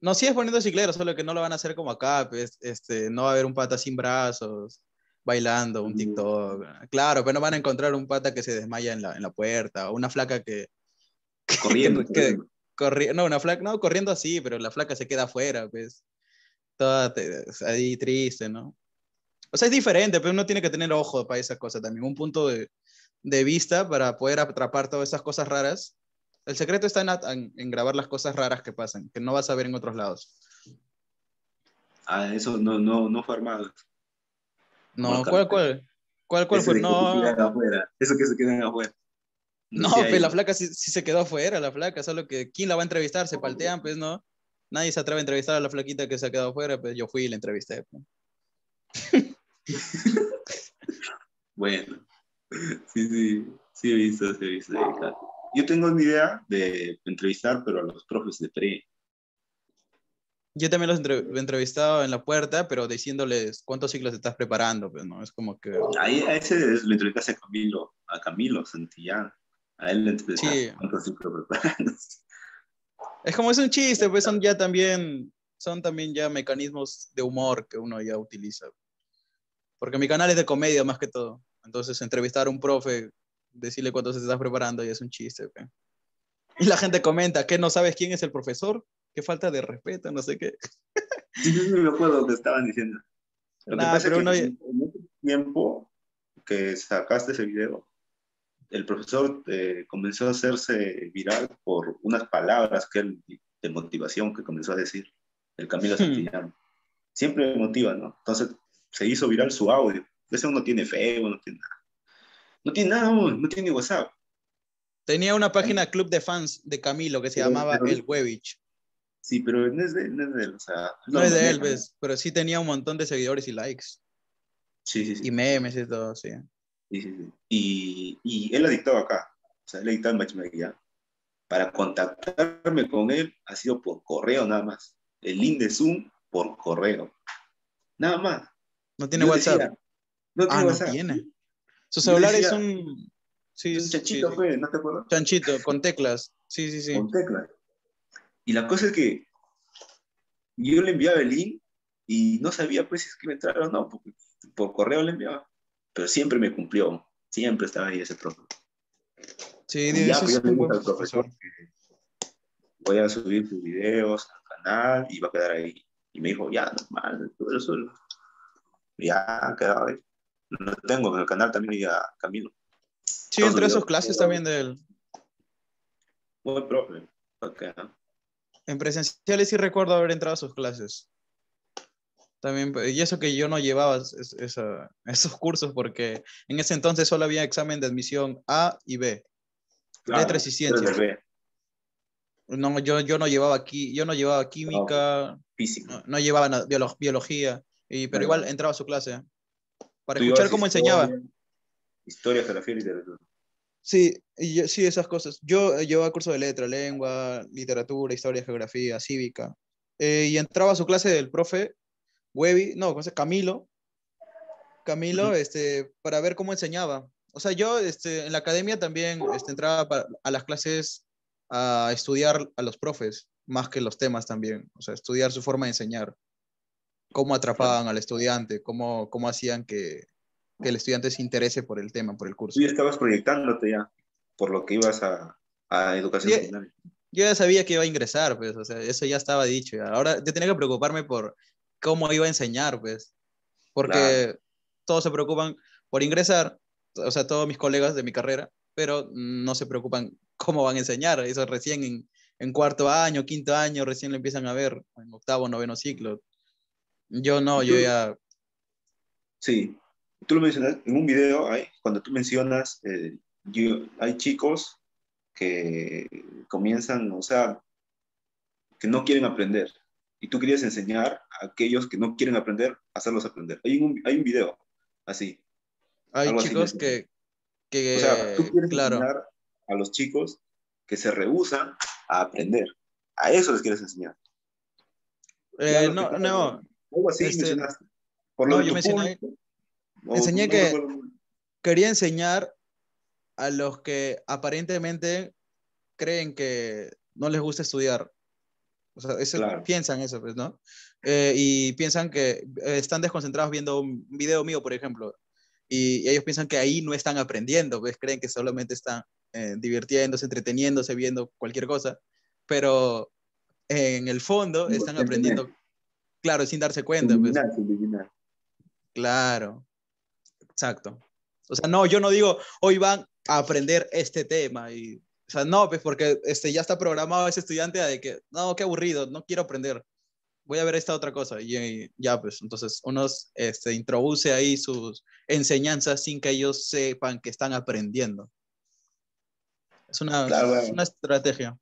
No, sí es poniendo ciclero, solo que no lo van a hacer como acá, pues, este, no va a haber un pata sin brazos, bailando, un TikTok. Claro, pero no van a encontrar un pata que se desmaya en la, en la puerta, o una flaca que... Corriendo. que, no, una flaca, no, corriendo así, pero la flaca se queda afuera, pues. Toda ahí triste, ¿no? O sea, es diferente, pero uno tiene que tener ojo para esa cosa también, un punto de, de vista para poder atrapar todas esas cosas raras. El secreto está en, en, grabar las cosas raras que pasan, que no vas a ver en otros lados. Ah, eso no, no, no fue armado. No, ¿cuál, cuál? ¿Cuál, cuál fue? No. Eso que se quedan afuera. No, no pues la flaca sí, sí, se quedó afuera, la flaca, solo que ¿quién la va a entrevistar? Se paltean, pues no. Nadie se atreve a entrevistar a la flaquita que se ha quedado afuera, pues yo fui y la entrevisté. Pues. bueno, sí, sí, sí he visto, sí he visto. Yo tengo una idea de entrevistar, pero a los profes de pre. Yo también los he entrevistado en la puerta, pero diciéndoles cuántos ciclos estás preparando, pues, ¿no? Es como que... Ahí a ese lo entrevistaste a Camilo, a Camilo Santillán. A él le entrevistaste sí. cuántos ciclos preparas. Es como es un chiste, pues son ya también, son también ya mecanismos de humor que uno ya utiliza. Porque mi canal es de comedia más que todo. Entonces entrevistar a un profe, decirle cuánto se estás preparando y es un chiste. Y la gente comenta que no sabes quién es el profesor qué falta de respeto, no sé qué. Sí, sí, me acuerdo que estaban diciendo. Lo que pasa es que en ese tiempo que sacaste ese video, el profesor eh, comenzó a hacerse viral por unas palabras que él, de motivación que comenzó a decir, el Camilo hmm. Santillán. Siempre motiva, ¿no? Entonces se hizo viral su audio. Ese uno tiene Facebook, no tiene nada. No tiene nada, no tiene WhatsApp. Tenía una página club de fans de Camilo que se llamaba El Webich. Sí, pero no es de, no es de él, o sea... No, es de él, ¿ves? Pero sí tenía un montón de seguidores y likes. Sí, sí, sí. Y memes y todo, sí. Sí, sí, sí. Y, y él ha dictado acá, o sea, él ha dictado en ya. Para contactarme con él ha sido por correo nada más. El link de Zoom por correo. Nada más. No tiene WhatsApp. No tiene ah, no tiene. Su celular es un... Sí, un chanchito fue, ¿no te acuerdas? Chanchito, con teclas. Sí, sí, sí. Con teclas. Y la cosa es que yo le enviaba el link y no sabía pues si es que me entrara o no, porque por correo le enviaba. Pero siempre me cumplió, siempre estaba ahí ese profe. Sí, ya, pues, es un buen profesor. Voy a subir tus videos al canal y va a quedar ahí. Y me dijo, ya, normal, todo eso. Ya, quedado ahí. Lo tengo en el canal también y a Camilo. Sí, entre esas clases también de él. Buen profe. Okay. En presenciales sí recuerdo haber entrado a sus clases. También, y eso que yo no llevaba esos cursos porque en ese entonces solo había examen de admisión A y B. letras y ciencias. No, yo, yo no llevaba aquí, yo no llevaba química, física. No, llevaba biología, y, pero igual entraba a su clase para escuchar cómo enseñaba. Historia, geografía y literatura. Sí, y sí, esas cosas. Yo eh, llevaba curso de letra, lengua, literatura, historia, geografía, cívica. Eh, y entraba a su clase del profe Webby, no, Camilo. Camilo, este, para ver cómo enseñaba. O sea, yo este, en la academia también este, entraba a las clases a estudiar a los profes, más que los temas también. O sea, estudiar su forma de enseñar. Cómo atrapaban al estudiante, cómo, cómo hacían que, que el estudiante se interese por el tema, por el curso. Tú ya estabas proyectándote ya, por lo que ibas a, a educación Yo ya sabía que iba a ingresar, pues, o sea, eso ya estaba dicho. Ahora yo tenía que preocuparme por cómo iba a enseñar, pues, porque todos se preocupan por ingresar, o sea, todos mis colegas de mi carrera, pero no se preocupan cómo van a enseñar, eso recién en, en cuarto año, quinto año, recién lo empiezan a ver, en octavo, noveno ciclo. Yo no, yo ya... Sí, tú lo mencionas en un video, hay, cuando tú mencionas, eh, hay chicos que comienzan, o sea, que no quieren aprender. Y tú querías enseñar a aquellos que no quieren aprender, a hacerlos aprender. Hay un, hay un video así. Hay chicos que, que, O sea, tú quieres enseñar a los chicos que se rehusan a aprender. A eso les quieres enseñar. Eh, no, no. Algo así Este, mencionaste. Por no, lo de yo mencioné- enseñé no que-. Quería enseñar a los que aparentemente creen que no les gusta estudiar. O sea, eso- Claro. piensan eso, pues, ¿no? Eh, y piensan que eh, están desconcentrados viendo un video mío, por ejemplo, y, y ellos piensan que ahí no están aprendiendo, pues creen que solamente están eh, divirtiéndose, entreteniéndose, viendo cualquier cosa, pero en el fondo están aprendiendo, claro, sin darse cuenta, pues. Claro, exacto. O sea, no, yo no digo, hoy van a aprender este tema. Y, o sea, no, pues porque este, ya está programado ese estudiante de que, no, qué aburrido, no quiero aprender. Voy a ver esta otra cosa. Y, y ya, pues, entonces uno este, introduce ahí sus enseñanzas sin que ellos sepan que están aprendiendo. Es una, Claro, es bueno. una estrategia.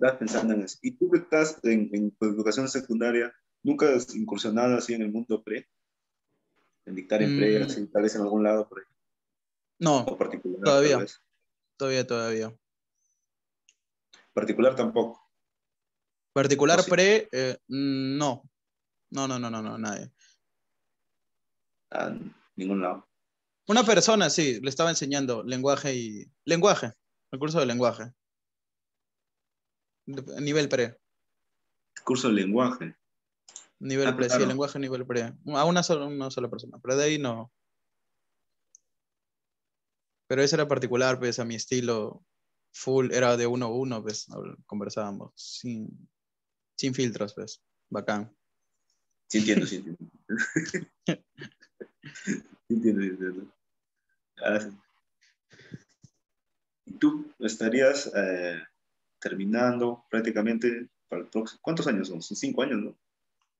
Estás pensando en eso. ¿Y tú que estás en, en tu educación secundaria, nunca has incursionado así en el mundo pre? En dictar en pre, Mm. así, tal vez en algún lado por ahí, No, o particular. Todavía. todavía, todavía. Particular tampoco. Particular pre, eh, mm, no. No, no, no, no, no, nadie. A ningún lado. Una persona, sí, le estaba enseñando lenguaje y... Lenguaje, el curso de lenguaje. Nivel pre. Curso de lenguaje. Nivel Ah, pre, sí, claro. lenguaje nivel pre. A una sola, una sola persona, pero de ahí no. Pero ese era particular, pues a mi estilo full, era de uno a uno, pues conversábamos, sin, sin filtros, pues, bacán. Sí entiendo, sí entiendo. sí entiendo, sí entiendo. Ah, sí. ¿Y tú estarías eh, terminando prácticamente para el próximo? ¿Cuántos años son? Son cinco años, ¿no?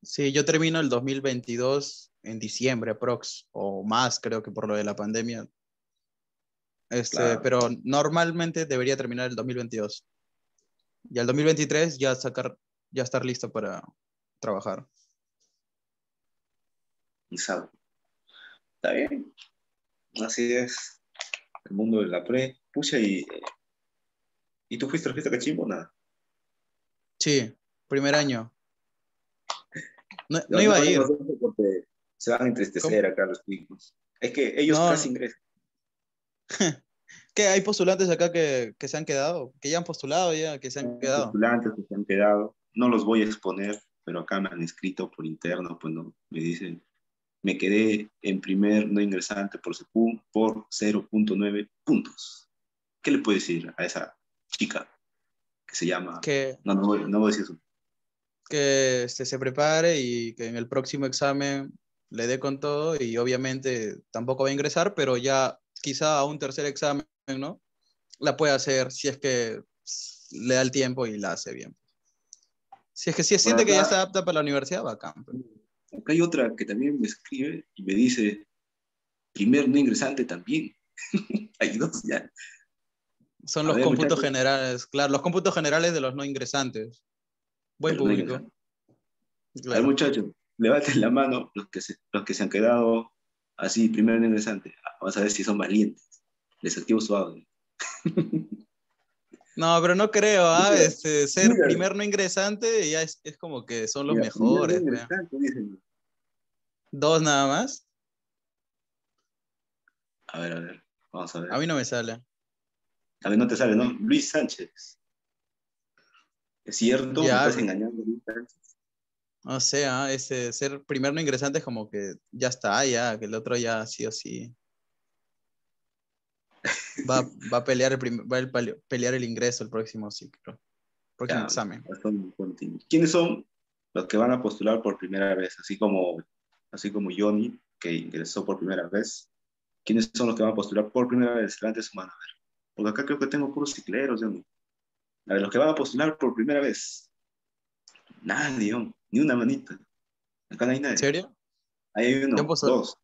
Sí, yo termino el 2022 en diciembre, aprox, o más, creo que por lo de la pandemia. Este, Claro. pero normalmente debería terminar el 2022. Y al 2023 ya sacar, ya estar listo para trabajar. Sabe. Está bien. Así es. El mundo de la pre. Pucha, y. ¿Y tú fuiste a la fiesta cachimbo? Nada. Sí, primer año. No, no No, iba a ir. Porque se van a entristecer acá los chicos. Es que ellos No. casi ingresan. ¿Qué? ¿Hay postulantes acá que, que se han quedado? ¿Que ya han postulado ya? ¿Que se han quedado? postulantes que se han quedado. No los voy a exponer, pero acá me han escrito por interno, pues no, me dicen, me quedé en primer no ingresante por por 0.9 puntos. ¿Qué le puedo decir a esa chica que se llama... Que, No, no voy, no voy a decir eso. que este, se prepare y que en el próximo examen le dé con todo y obviamente tampoco va a ingresar, pero ya quizá a un tercer examen, ¿no? La puede hacer si es que le da el tiempo y la hace bien. Si es que si siente que ya acá- está apta para la universidad, bacán. pues. Acá hay otra que también me escribe y me dice, primer no ingresante también. hay dos ya. Son los ver, cómputos muchachos. generales, claro, los cómputos generales de los no ingresantes. Buen Pero no público. ingresan. A ver, Claro. muchachos, levanten la mano los que se, los que se han quedado así, primer no ingresante. Vamos a ver si son valientes. Les activo su audio. No, pero no creo, ¿ah? Este, ser mira. primer no ingresante ya es, es como que son los Mira, primer no mejores. Dos nada más. A ver, a ver, vamos a ver. A mí no me sale. A ver, no te sale, ¿no? Luis Sánchez. ¿Es cierto? Ya. ¿Me estás engañando, Luis Sánchez? No sé, ah, ese ser primer no ingresante es como que ya está, ya, que el otro ya sí o sí. Va, va a pelear el prim- va a pele- pelear el ingreso el próximo ciclo. Próximo Ya, examen. ¿Quiénes son los que van a postular por primera vez? Así como, así como Johnny, que ingresó por primera vez. ¿Quiénes son los que van a postular por primera vez? Levanten su mano, a ver. Porque acá creo que tengo puros cicleros, Johnny. A ver, los que van a postular por primera vez. Nadie, Johnny. ni una manita. Acá no hay nadie. ¿En serio? Ahí hay uno, dos. Dos.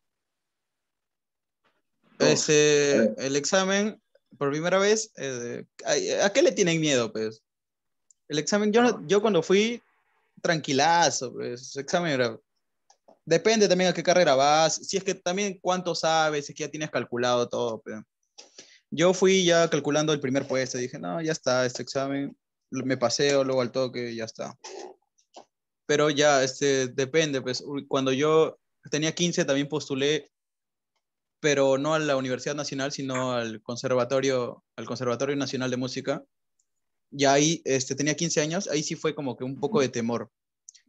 Ese, el examen, por primera vez, eh, ¿a, qué le tienen miedo, pues? El examen, yo, no- yo cuando fui, tranquilazo, pues, el examen era... Depende también a qué carrera vas, si es que también cuánto sabes, si es que ya tienes calculado todo, pues. Yo fui ya calculando el primer puesto, dije, no, ya está, este examen me paseo luego al toque ya está. Pero ya, este, depende, pues cuando yo tenía 15 también postulé, pero no a la Universidad Nacional, sino al Conservatorio, al Conservatorio Nacional de Música. Y ahí este, tenía 15 años, ahí sí fue como que un poco de temor.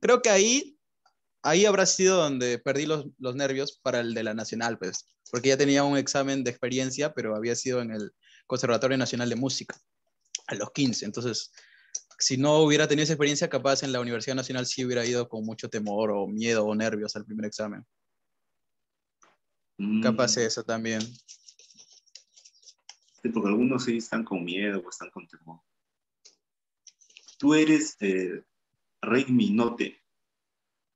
Creo que ahí, ahí habrá sido donde perdí los, los nervios para el de la Nacional, pues, porque ya tenía un examen de experiencia, pero había sido en el Conservatorio Nacional de Música a los 15. Entonces, si no hubiera tenido esa experiencia, capaz en la Universidad Nacional sí hubiera ido con mucho temor o miedo o nervios al primer examen. Mm. Capaz eso también. Sí, porque algunos sí están con miedo o están con temor. Tú eres eh, Rey Minote.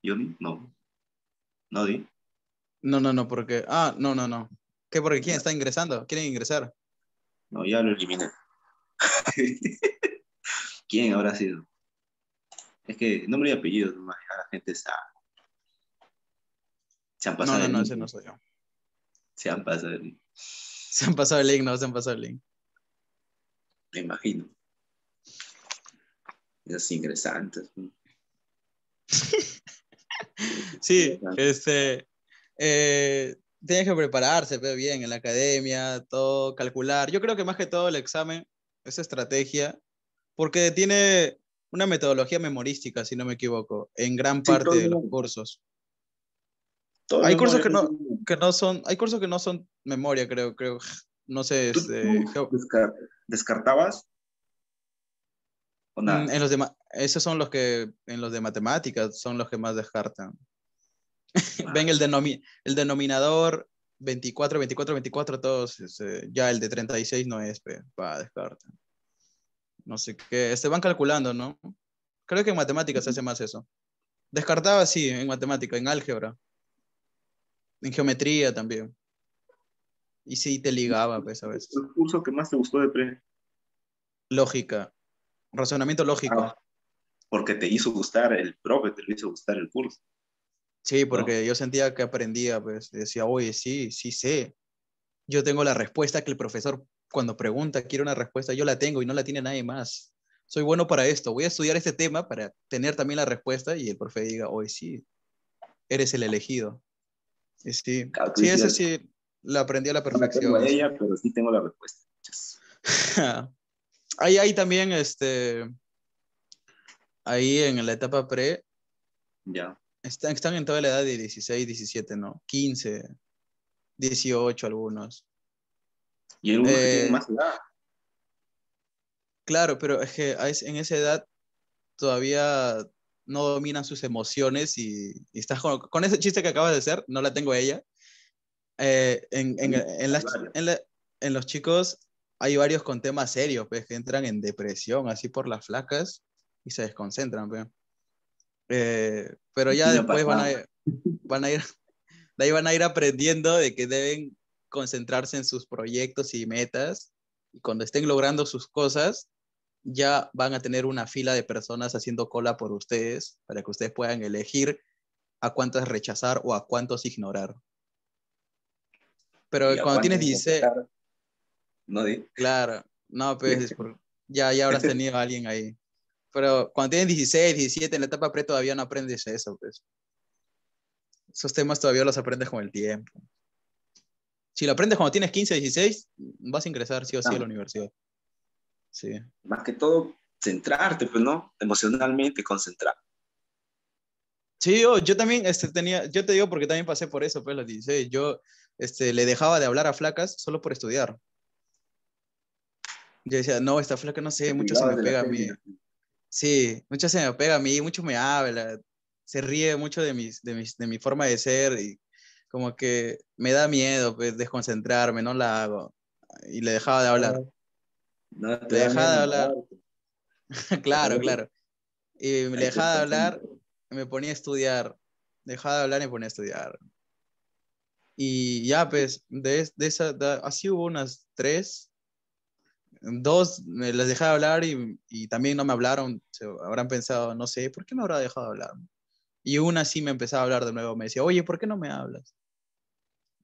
¿Yoni? No. ¿No, Di? No, no, no, porque. Ah, no, no, no. ¿Qué? Porque quién está ingresando? ¿Quieren ingresar? No, ya lo eliminé. ¿Quién habrá sido? Es que nombre y apellido, nomás, la gente sabe. Se han pasado. No, no, no, ese no soy yo. Se han pasado el link. Se han pasado el link, no, se han pasado el link. Me imagino. Esos ingresantes. sí, este. Eh, tienes que prepararse pero bien en la academia, todo, calcular. Yo creo que más que todo el examen es estrategia, porque tiene una metodología memorística, si no me equivoco, en gran parte de los cursos. hay cursos que no, que no son, hay cursos que no son memoria, creo, creo, no sé. Este, ¿Descartabas? ¿O nada? Mm, en los de, esos son los que, en los de matemáticas, son los que más descartan. Ven el, denomi el denominador 24, 24, 24, todos, este, ya el de 36 no es, para descartar. No sé qué, se van calculando, ¿no? Creo que en matemáticas se hace más eso. Descartaba, sí, en matemática, en álgebra. En geometría también. Y sí, te ligaba, pues, a veces. ¿El curso que más te gustó de pre? Lógica. Razonamiento lógico. Ah, porque te hizo gustar el profe, te hizo gustar el curso. Sí, porque yo sentía que aprendía, pues decía, oye, sí, sí sé. Yo tengo la respuesta que el profesor cuando pregunta, quiere una respuesta, yo la tengo y no la tiene nadie más. Soy bueno para esto, voy a estudiar este tema para tener también la respuesta y el profe diga, oye, sí, eres el elegido. sí, sí, eso sí, la aprendí a la perfección. No ella, pero sí tengo la respuesta. ahí hay también, este, ahí en la etapa pre, ya. Están, están en toda la edad de 16, 17, ¿no? 15, 18 algunos. Y algunos eh, más edad. Claro, pero es que en esa edad todavía no dominan sus emociones y, estás con, ese chiste que acabas de hacer, no la tengo ella. Eh, en, en, en, los chicos hay varios con temas serios, pues, que entran en depresión, así por las flacas, y se desconcentran, pues. Eh, pero ya después van a, van a ir, de ahí van a ir aprendiendo de que deben concentrarse en sus proyectos y metas. Y cuando estén logrando sus cosas, ya van a tener una fila de personas haciendo cola por ustedes para que ustedes puedan elegir a cuántas rechazar o a cuántos ignorar. Pero cuando tienes 16... No, claro, no, pues ya, ya habrás tenido a alguien ahí. Pero cuando tienes 16, 17, en la etapa pre todavía no aprendes eso, pues. Esos temas todavía los aprendes con el tiempo. Si lo aprendes cuando tienes 15, 16, vas a ingresar sí o sí a la universidad. Sí. Más que todo, centrarte, pues, ¿no? Emocionalmente, concentrar. Sí, yo, yo también este, tenía, yo te digo porque también pasé por eso, pues, los 16. Yo este, le dejaba de hablar a flacas solo por estudiar. Yo decía, no, esta flaca no sé, mucho se me pega a mí. Sí, mucho se me pega a mí, mucho me habla, se ríe mucho de, mis, de, mis, de mi forma de ser y como que me da miedo pues, desconcentrarme, no la hago. Y le dejaba de hablar. No, le dejaba de hablar. claro, claro. Y le dejaba de hablar, me ponía a estudiar. Dejaba de hablar y me ponía a estudiar. Y ya, pues, de, de esa, así hubo unas tres. Dos me les dejé de hablar y, también no me hablaron. Habrán pensado, no sé, ¿por qué me habrá dejado de hablar? Y una sí me empezaba a hablar de nuevo. Me decía, oye, ¿por qué no me hablas?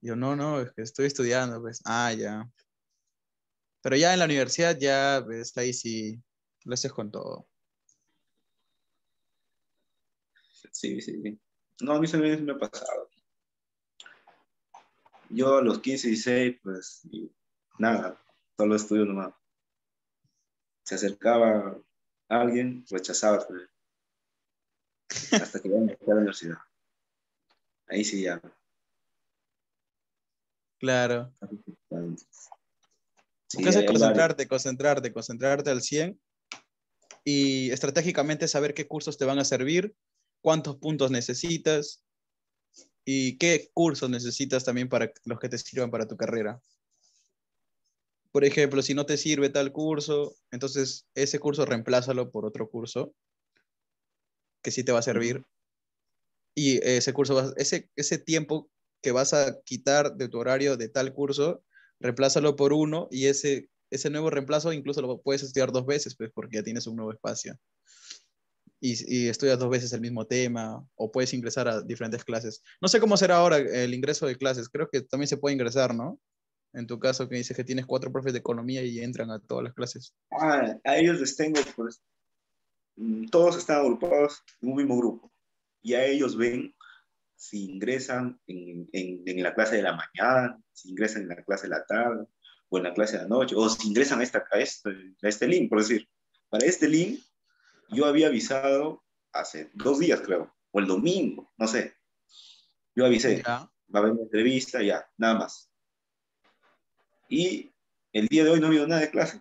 Yo, no, no, es que estoy estudiando, pues, ah, ya. Pero ya en la universidad, ya, pues, ahí sí, lo haces con todo. Sí, sí, sí. No, a mí también me ha pasado. Yo a los 15, 16, pues nada, solo estudio nomás. Se acercaba alguien, rechazaba hasta que me a la universidad. Ahí sí ya. Claro. Sí, es concentrarte, concentrarte, concentrarte al 100 y estratégicamente saber qué cursos te van a servir, cuántos puntos necesitas y qué cursos necesitas también para los que te sirvan para tu carrera. Por ejemplo, si no te sirve tal curso, entonces ese curso reemplázalo por otro curso que sí te va a servir. Y ese curso, ese, ese tiempo que vas a quitar de tu horario de tal curso, reemplázalo por uno y ese, ese nuevo reemplazo incluso lo puedes estudiar dos veces, pues porque ya tienes un nuevo espacio. Y, y, estudias dos veces el mismo tema o puedes ingresar a diferentes clases. No sé cómo será ahora el ingreso de clases, creo que también se puede ingresar, ¿no? En tu caso que dices que tienes cuatro profes de economía y entran a todas las clases. Ah, a ellos les tengo, pues, mm, todos están agrupados en un mismo grupo y a ellos ven si ingresan en, en, la clase de la mañana, si ingresan en la clase de la tarde, o en la clase de la noche, o si ingresan a, esta, a, este, a este link, por decir. Para este link, yo había avisado hace dos días, creo, o el domingo, no sé. Yo avisé, va a haber una entrevista, ya, nada más. Y el día de hoy no ha habido nada de clase.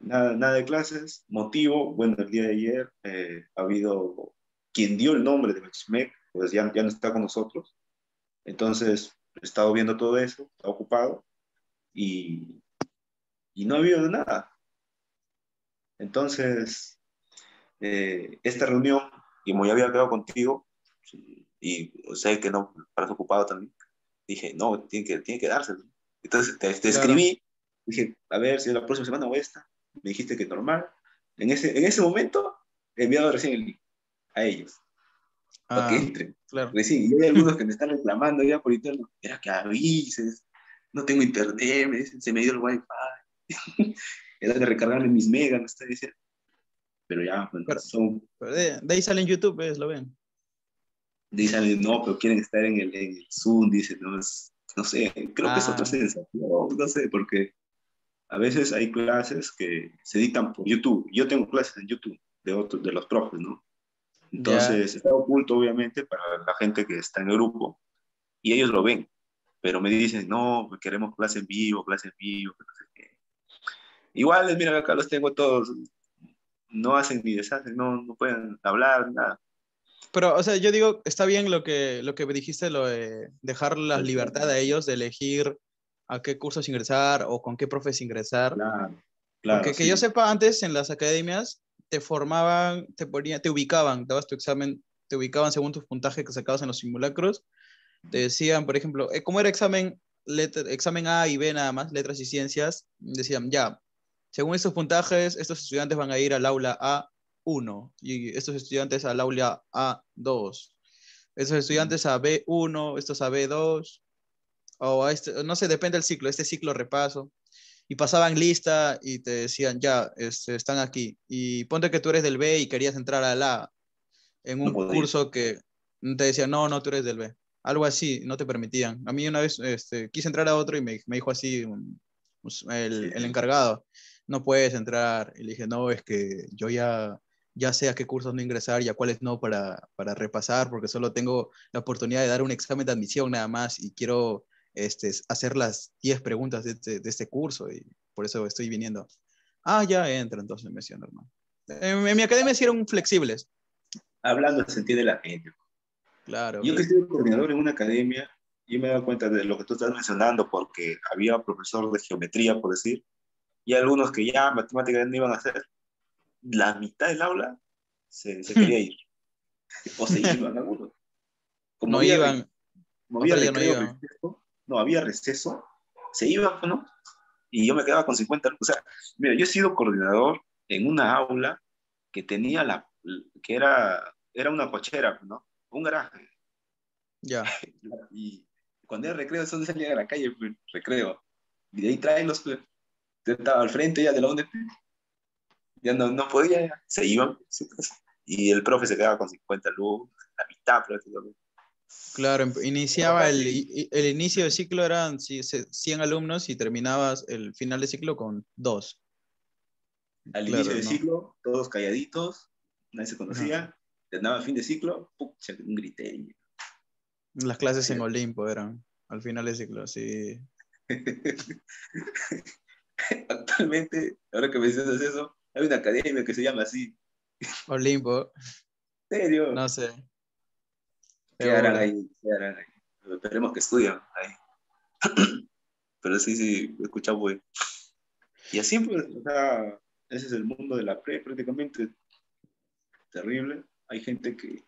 Nada, nada de clases. Motivo, bueno, el día de ayer eh, ha habido quien dio el nombre de Mexmec, pues ya, ya no está con nosotros. Entonces, he estado viendo todo eso, está ocupado y, y no ha habido nada. Entonces, eh, esta reunión, y como ya había quedado contigo, y sé que no, estás ocupado también, dije, no, tiene que, tiene que darse. Entonces te, escribí, dije, a ver si la próxima semana o esta, me dijiste que normal. En ese, en ese momento he enviado recién el link a ellos para que ah, entren. Claro. Recién, y hay algunos que me están reclamando ya por interno, era que avises, no tengo internet, me dicen, se me dio el wifi, era de recargarme mis megas, me está diciendo. Pero ya, pues, pero, son... de, ahí salen YouTube, ¿ves? Lo ven. De ahí salen, no, pero quieren estar en el, en el Zoom, dicen, no, no sé, creo que es otra ah. sensación, no sé, porque a veces hay clases que se editan por YouTube. Yo tengo clases en YouTube de, otros, de los profes, ¿no? Entonces, está oculto, obviamente, para la gente que está en el grupo y ellos lo ven, pero me dicen, no, queremos clase en vivo, clase en vivo, no sé qué. Igual, mira, acá los tengo todos, no hacen ni deshacen, no, no pueden hablar, nada. Pero, o sea, yo digo, está bien lo que, lo que dijiste, lo de dejar la libertad a ellos de elegir a qué cursos ingresar o con qué profes ingresar. Claro, claro. Porque que yo sepa, antes en las academias te formaban, te, ponían, te ubicaban, dabas tu examen, te ubicaban según tus puntajes que sacabas en los simulacros. Te decían, por ejemplo, eh, como era examen, examen A y B nada más, letras y ciencias, decían, ya, según estos puntajes, estos estudiantes van a ir al aula A1 y estos estudiantes al aula A2. Estos estudiantes a B1, estos a B2, o a este, no sé, depende del ciclo, este ciclo repaso y pasaban lista y te decían, ya, este, están aquí. Y ponte que tú eres del B y querías entrar a la en un curso que te decían, no, no, tú eres del B. Algo así, no te permitían. A mí una vez este, quise entrar a otro y me, me dijo así pues, el, el, encargado, no puedes entrar. Y le dije, no, es que yo ya, ya sé a qué cursos no ingresar y a cuáles no para, para repasar, porque solo tengo la oportunidad de dar un examen de admisión nada más y quiero este, hacer las 10 preguntas de este, de este, curso y por eso estoy viniendo. Ah, ya entra, entonces me decía normal. En, mi academia sí eran flexibles. Hablando se entiende la gente. Claro. Yo que soy coordinador en una academia, yo me he dado cuenta de lo que tú estás mencionando porque había profesor de geometría, por decir, y algunos que ya matemáticas no iban a hacer. La mitad del aula se, se quería ir. o se iban algunos. Como no iban. Como había recreo, no había receso, se iba, ¿no? Y yo me quedaba con 50. O sea, mira, yo he sido coordinador en una aula que tenía la, que era, era una cochera, ¿no? Un garaje. Ya. Y cuando era recreo, eso donde salía a la calle, recreo. Y de ahí traen los, estaba al frente ya de la. Ya no, no podía, se iban. Y el profe se quedaba con 50 luz, la mitad prácticamente. Claro, em, iniciaba el, el inicio del ciclo eran 100 alumnos y terminabas el final de ciclo con dos. Al inicio del ciclo, todos calladitos, nadie se conocía. Terminaba el fin de ciclo, un griteño. Las clases en Olimpo eran al final del ciclo, sí. Actualmente, ahora que me dices eso, hay una academia que se llama así. Olimpo. ¿En serio? No sé. ¿Qué harán ahí? ¿Qué harán ahí? Esperemos que estudien ahí. Pero sí, sí, he escuchado bueno. Y así, pues, o sea, ese es el mundo de la pre, prácticamente terrible. Hay gente que,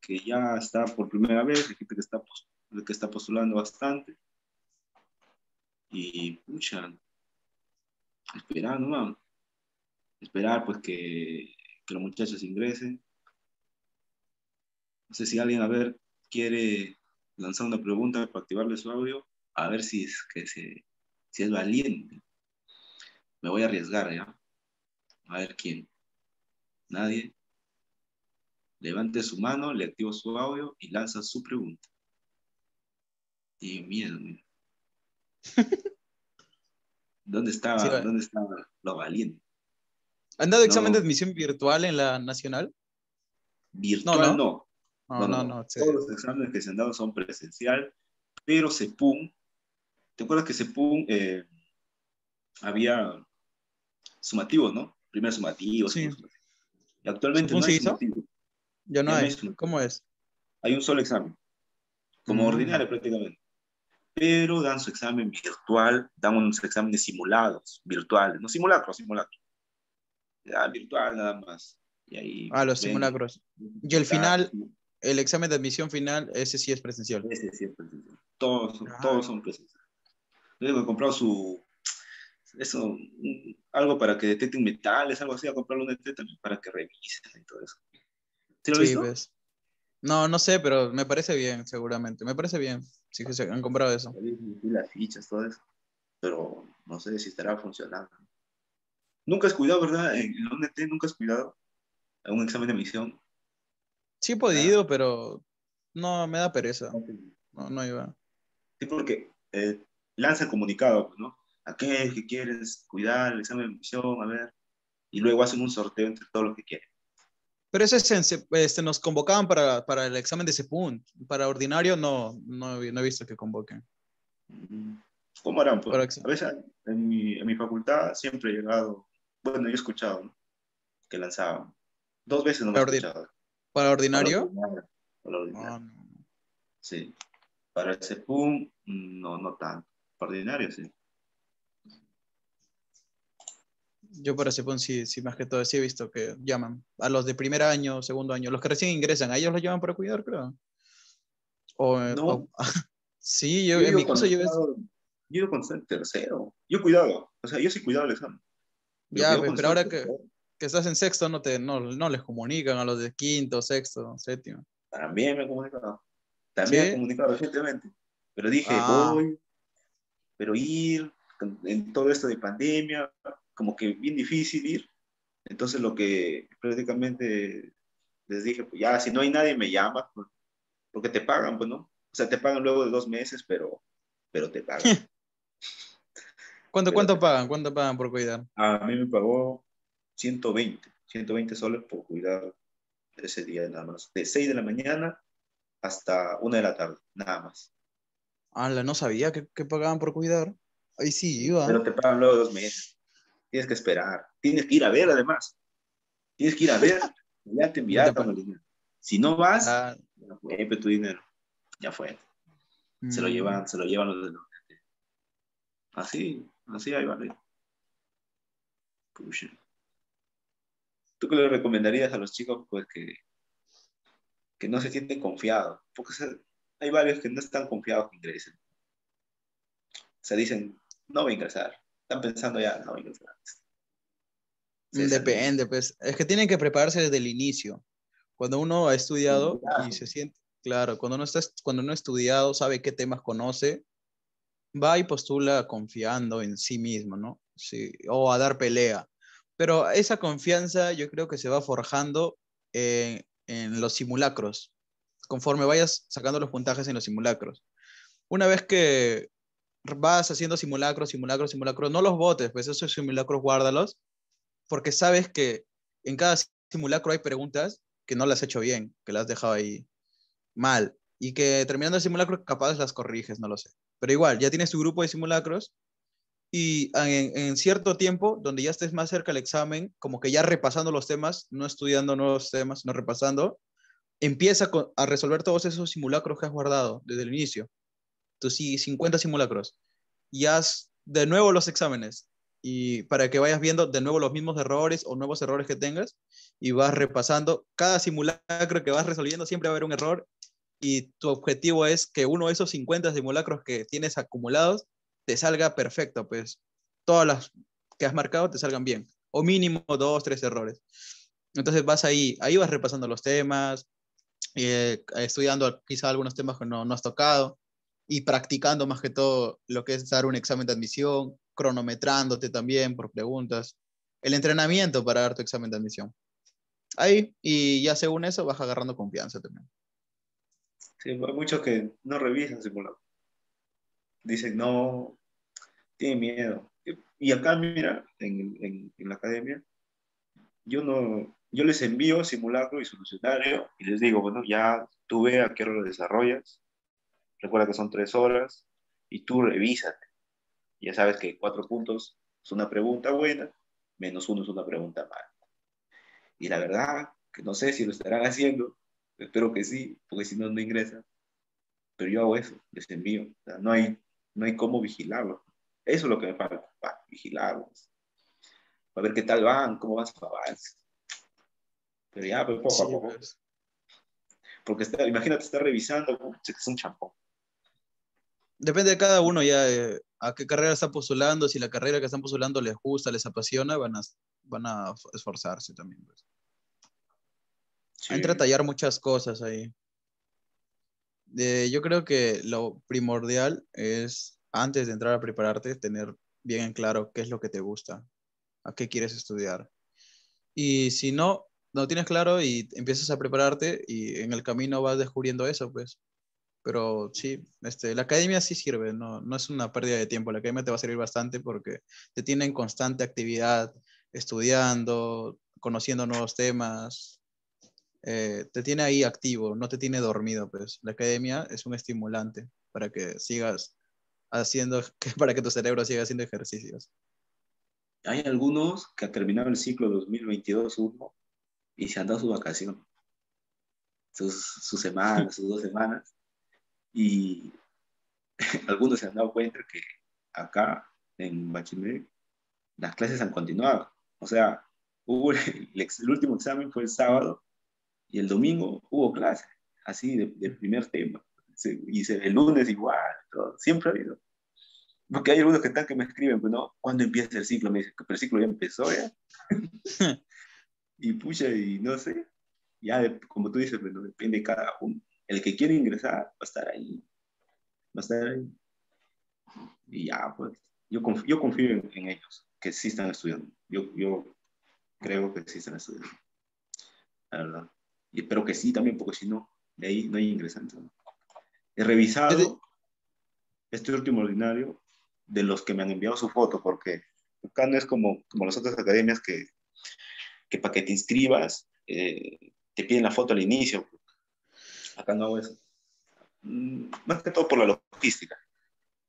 que ya está por primera vez, hay gente que está, que está postulando bastante. Y, pucha, esperar, ¿no? Esperar, pues, que, que los muchachos ingresen. No sé si alguien, a ver, quiere lanzar una pregunta para activarle su audio, a ver si es, que se, si es valiente. Me voy a arriesgar, ¿ya? A ver quién. Nadie. Levante su mano, le activo su audio y lanza su pregunta. Y miedo, mira. ¿Dónde estaba, ¿Dónde estaba lo valiente? ¿Han dado examen de admisión virtual en la nacional? Virtual no. No, no, no. Todos los exámenes que se han dado son presencial, pero CEPUM, ¿te acuerdas que CEPUM eh, había sumativos, no? Primer sumativo, sí. Y actualmente no hay sumativo. Ya no hay. ¿Cómo es? Hay un solo examen, como mm. ordinario prácticamente. Pero dan su examen virtual, dan unos exámenes simulados, virtuales, no simulacros, simulacros. Virtual nada más. Y ahí ah, los simulacros. Y el final, el examen de admisión final, ese sí es presencial. Ese sí es presencial. Todos, ah. todos son presenciales. Yo he comprado su, eso, algo para que detecten metales, algo así, a comprarlo un para que revisen y todo eso. ¿Sí lo sí, ves. No, no sé, pero me parece bien, seguramente. Me parece bien. Sí que se han comprado eso. Las fichas, todo eso. Pero no sé si estará funcionando. Nunca has cuidado, ¿verdad? En el UNT nunca has cuidado un examen de admisión. Sí he podido, pero no, me da pereza. No, no iba. Sí, porque eh, lanza comunicado, ¿no? Aquel que quieres cuidar, el examen de admisión, a ver. Y luego hacen un sorteo entre todos los que quieren. Pero eso es este, nos convocaban para, para el examen de punto. Para ordinario no, no, no he visto que convoquen. Mm, ¿Cómo harán? Pues? A veces en mi, en mi, facultad siempre he llegado, bueno, yo he escuchado ¿no? que lanzaban. Dos veces no me he escuchado. ¿Para ordinario? Para ordinario. Ah, sí. Para ese PUM, no, no tanto. Para ordinario, sí. Yo para ese PUM sí, sí, más que todo, sí he visto que llaman a los de primer año, segundo año, los que recién ingresan, a ellos los llaman para cuidar, creo. O, no. sí, yo, en mi caso yo... Yo he con tercero. Yo he cuidado. O sea, yo sí cuidado el examen. Ya, pero ahora que que estás en sexto no, te, no, no les comunican a los de quinto, sexto, séptimo. También me he comunicado. También he comunicado recientemente. Pero dije, ah. voy, pero ir en todo esto de pandemia, como que bien difícil ir. Entonces lo que prácticamente les dije, pues ya, si no hay nadie me llama, pues, porque te pagan, pues no. O sea, te pagan luego de dos meses, pero, pero te pagan. ¿Cuánto, ¿Cuánto pagan? ¿Cuánto pagan por cuidar? A mí me pagó 120, 120 soles por cuidar ese día nada más. De 6 de la mañana hasta 1 de la tarde, nada más. Ah, no sabía que, pagaban por cuidar. Ahí sí iba. Pero te pagan luego dos meses. Tienes que esperar. Tienes que ir a ver además. Tienes que ir a ver. ya te enviaron dinero. Si no vas, ah. ya fue tu dinero. Ya fue. Se lo mm. llevan, se lo llevan los de los Así, así ahí vale. Push. ¿Tú qué le recomendarías a los chicos pues, que, que no se sienten confiados? Porque hay varios que no están confiados que ingresen. O sea, dicen, no voy a ingresar. Están pensando ya, no voy a ingresar. Depende, pues. Es que tienen que prepararse desde el inicio. Cuando uno ha estudiado y se siente, claro, cuando uno, está, cuando uno ha estudiado, sabe qué temas conoce, va y postula confiando en sí mismo, ¿no? Sí, o a dar pelea Pero esa confianza yo creo que se va forjando en, en los simulacros, conforme vayas sacando los puntajes en los simulacros. Una vez que vas haciendo simulacros, simulacros, simulacros, no los botes, pues esos simulacros guárdalos, porque sabes que en cada simulacro hay preguntas que no las has hecho bien, que las has dejado ahí mal, y que terminando el simulacro capaz las corriges, no lo sé. Pero igual, ya tienes tu grupo de simulacros y en, cierto tiempo, donde ya estés más cerca del examen, como que ya repasando los temas, no estudiando nuevos temas, no repasando, empieza a resolver todos esos simulacros que has guardado desde el inicio. Tú sí, 50 simulacros. Y haz de nuevo los exámenes. Y para que vayas viendo de nuevo los mismos errores o nuevos errores que tengas y vas repasando. Cada simulacro que vas resolviendo siempre va a haber un error y tu objetivo es que uno de esos 50 simulacros que tienes acumulados te salga perfecto, pues todas las que has marcado te salgan bien, o mínimo dos, tres errores. Entonces vas ahí, ahí vas repasando los temas, eh, estudiando quizá algunos temas que no, no has tocado y practicando más que todo lo que es dar un examen de admisión, cronometrándote también por preguntas, el entrenamiento para dar tu examen de admisión. Ahí, y ya según eso vas agarrando confianza también. Hay muchos que no revisan simulacro. Dicen, no, tiene miedo. Y acá, mira, en, en, en, la academia, yo no, yo les envío simulacro y solucionario y les digo, bueno, ya tú ve a qué hora lo desarrollas, recuerda que son tres horas y tú revísate. Ya sabes que cuatro puntos es una pregunta buena, menos uno es una pregunta mala. Y la verdad, que no sé si lo estarán haciendo, espero que sí, porque si no, no ingresan. Pero yo hago eso, les envío. no, hay, no hay cómo vigilarlo. Eso es lo que me falta, vigilarlos. Para ver qué tal van, cómo van sus avances. Pero ya, pues poco a poco. Pues. Porque está, imagínate estar revisando, es un champón. Depende de cada uno ya eh, a qué carrera está postulando, si la carrera que están postulando les gusta, les apasiona, van a, van a esforzarse también. Pues. Hay que tallar muchas cosas ahí. yo creo que lo primordial es, antes de entrar a prepararte, tener bien en claro qué es lo que te gusta, a qué quieres estudiar. Y si no, no tienes claro y empiezas a prepararte y en el camino vas descubriendo eso, pues. Pero sí, este, la academia sí sirve, no, no es una pérdida de tiempo. La academia te va a servir bastante porque te tiene en constante actividad, estudiando, conociendo nuevos temas, eh, te tiene ahí activo, no te tiene dormido, pues. La academia es un estimulante para que sigas haciendo, para que tu cerebro siga haciendo ejercicios. Hay algunos que han terminado el ciclo 2022-1 y se han dado su vacación, sus, semanas, sus dos semanas, y algunos se han dado cuenta que acá en Bachiller las clases han continuado. O sea, el, último examen fue el sábado y el domingo hubo clase, así de, primer tema. y el lunes igual, siempre ha habido. Porque hay algunos que están que me escriben, pues no, ¿cuándo empieza el ciclo? Me dicen, pero el ciclo ya empezó ya. y pucha, y no sé, ya como tú dices, pero depende de cada uno. El que quiere ingresar va a estar ahí, va a estar ahí. Y ya, pues, yo confío, yo confío en, ellos, que sí están estudiando. Yo, yo creo que sí están estudiando. La verdad. Y espero que sí también, porque si no, de ahí no hay ingresantes. He revisado este último ordinario de los que me han enviado su foto, porque acá no es como, como las otras academias que que para que te inscribas eh, te piden la foto al inicio. Acá no hago eso. Mm, más que todo por la logística.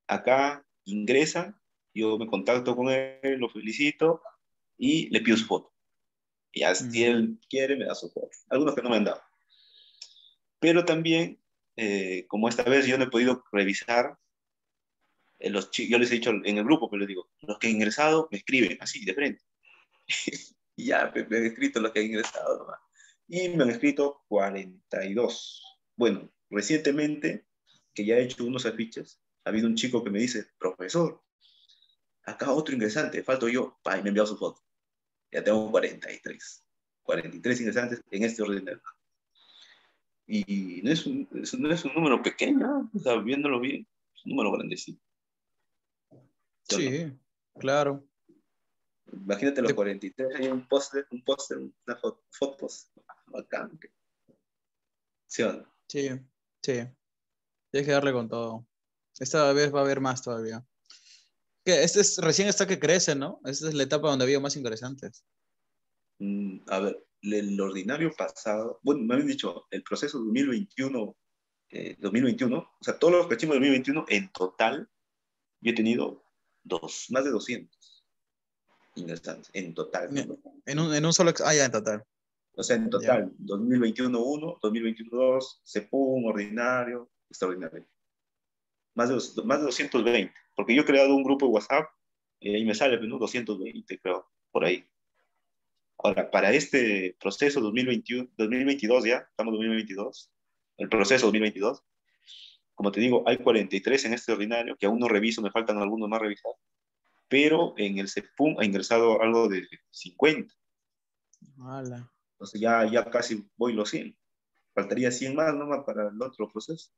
Acá ingresa, yo me contacto con él, lo felicito y le pido su foto. Y si él quiere, me da su foto. Algunos que no me han dado. Pero también, eh, como esta vez yo no he podido revisar, eh, los yo les he dicho en el grupo, pero les digo, los que han ingresado me escriben así, de frente. Y ya me, han escrito los que han ingresado nomás. Y me han escrito 42. Bueno, recientemente, que ya he hecho unos afiches, ha habido un chico que me dice, profesor, acá otro ingresante, falto yo, pa, y me ha enviado su foto. Ya tengo 43. 43 ingresantes en este orden de Y no es, un, no es un número pequeño, o viéndolo bien, es un número grandecito. Sí, claro. Imagínate los 43, hay un póster, un póster, una foto, fotos. Bacán. ¿Sí Sí, sí. Tienes que darle con todo. Esta vez va a haber más todavía. Que este es, recién está que crece, ¿no? Esta es la etapa donde había más interesantes. Mm, a ver, el ordinario pasado, bueno, me habían dicho, el proceso 2021, 2021, eh, o sea, todos los cachimbos de 2021 en total, yo he tenido dos, más de 200 ingresantes, en total. En, un, en un solo, ah, ya, en total. O sea, en total, 2021 1, 2021 2, CEPUM, ordinario, extraordinario. Más de, más de 220, porque yo he creado un grupo de WhatsApp y ahí me sale, ¿no? 220, creo, por ahí. Ahora, para este proceso 2021, 2022 ya, estamos en 2022, el proceso 2022, como te digo, hay 43 en este ordinario, que aún no reviso, me faltan algunos más revisar, pero en el CEPUM ha ingresado algo de 50. Hola. Entonces ya, ya casi voy los 100. Faltaría 100 más nomás para el otro proceso.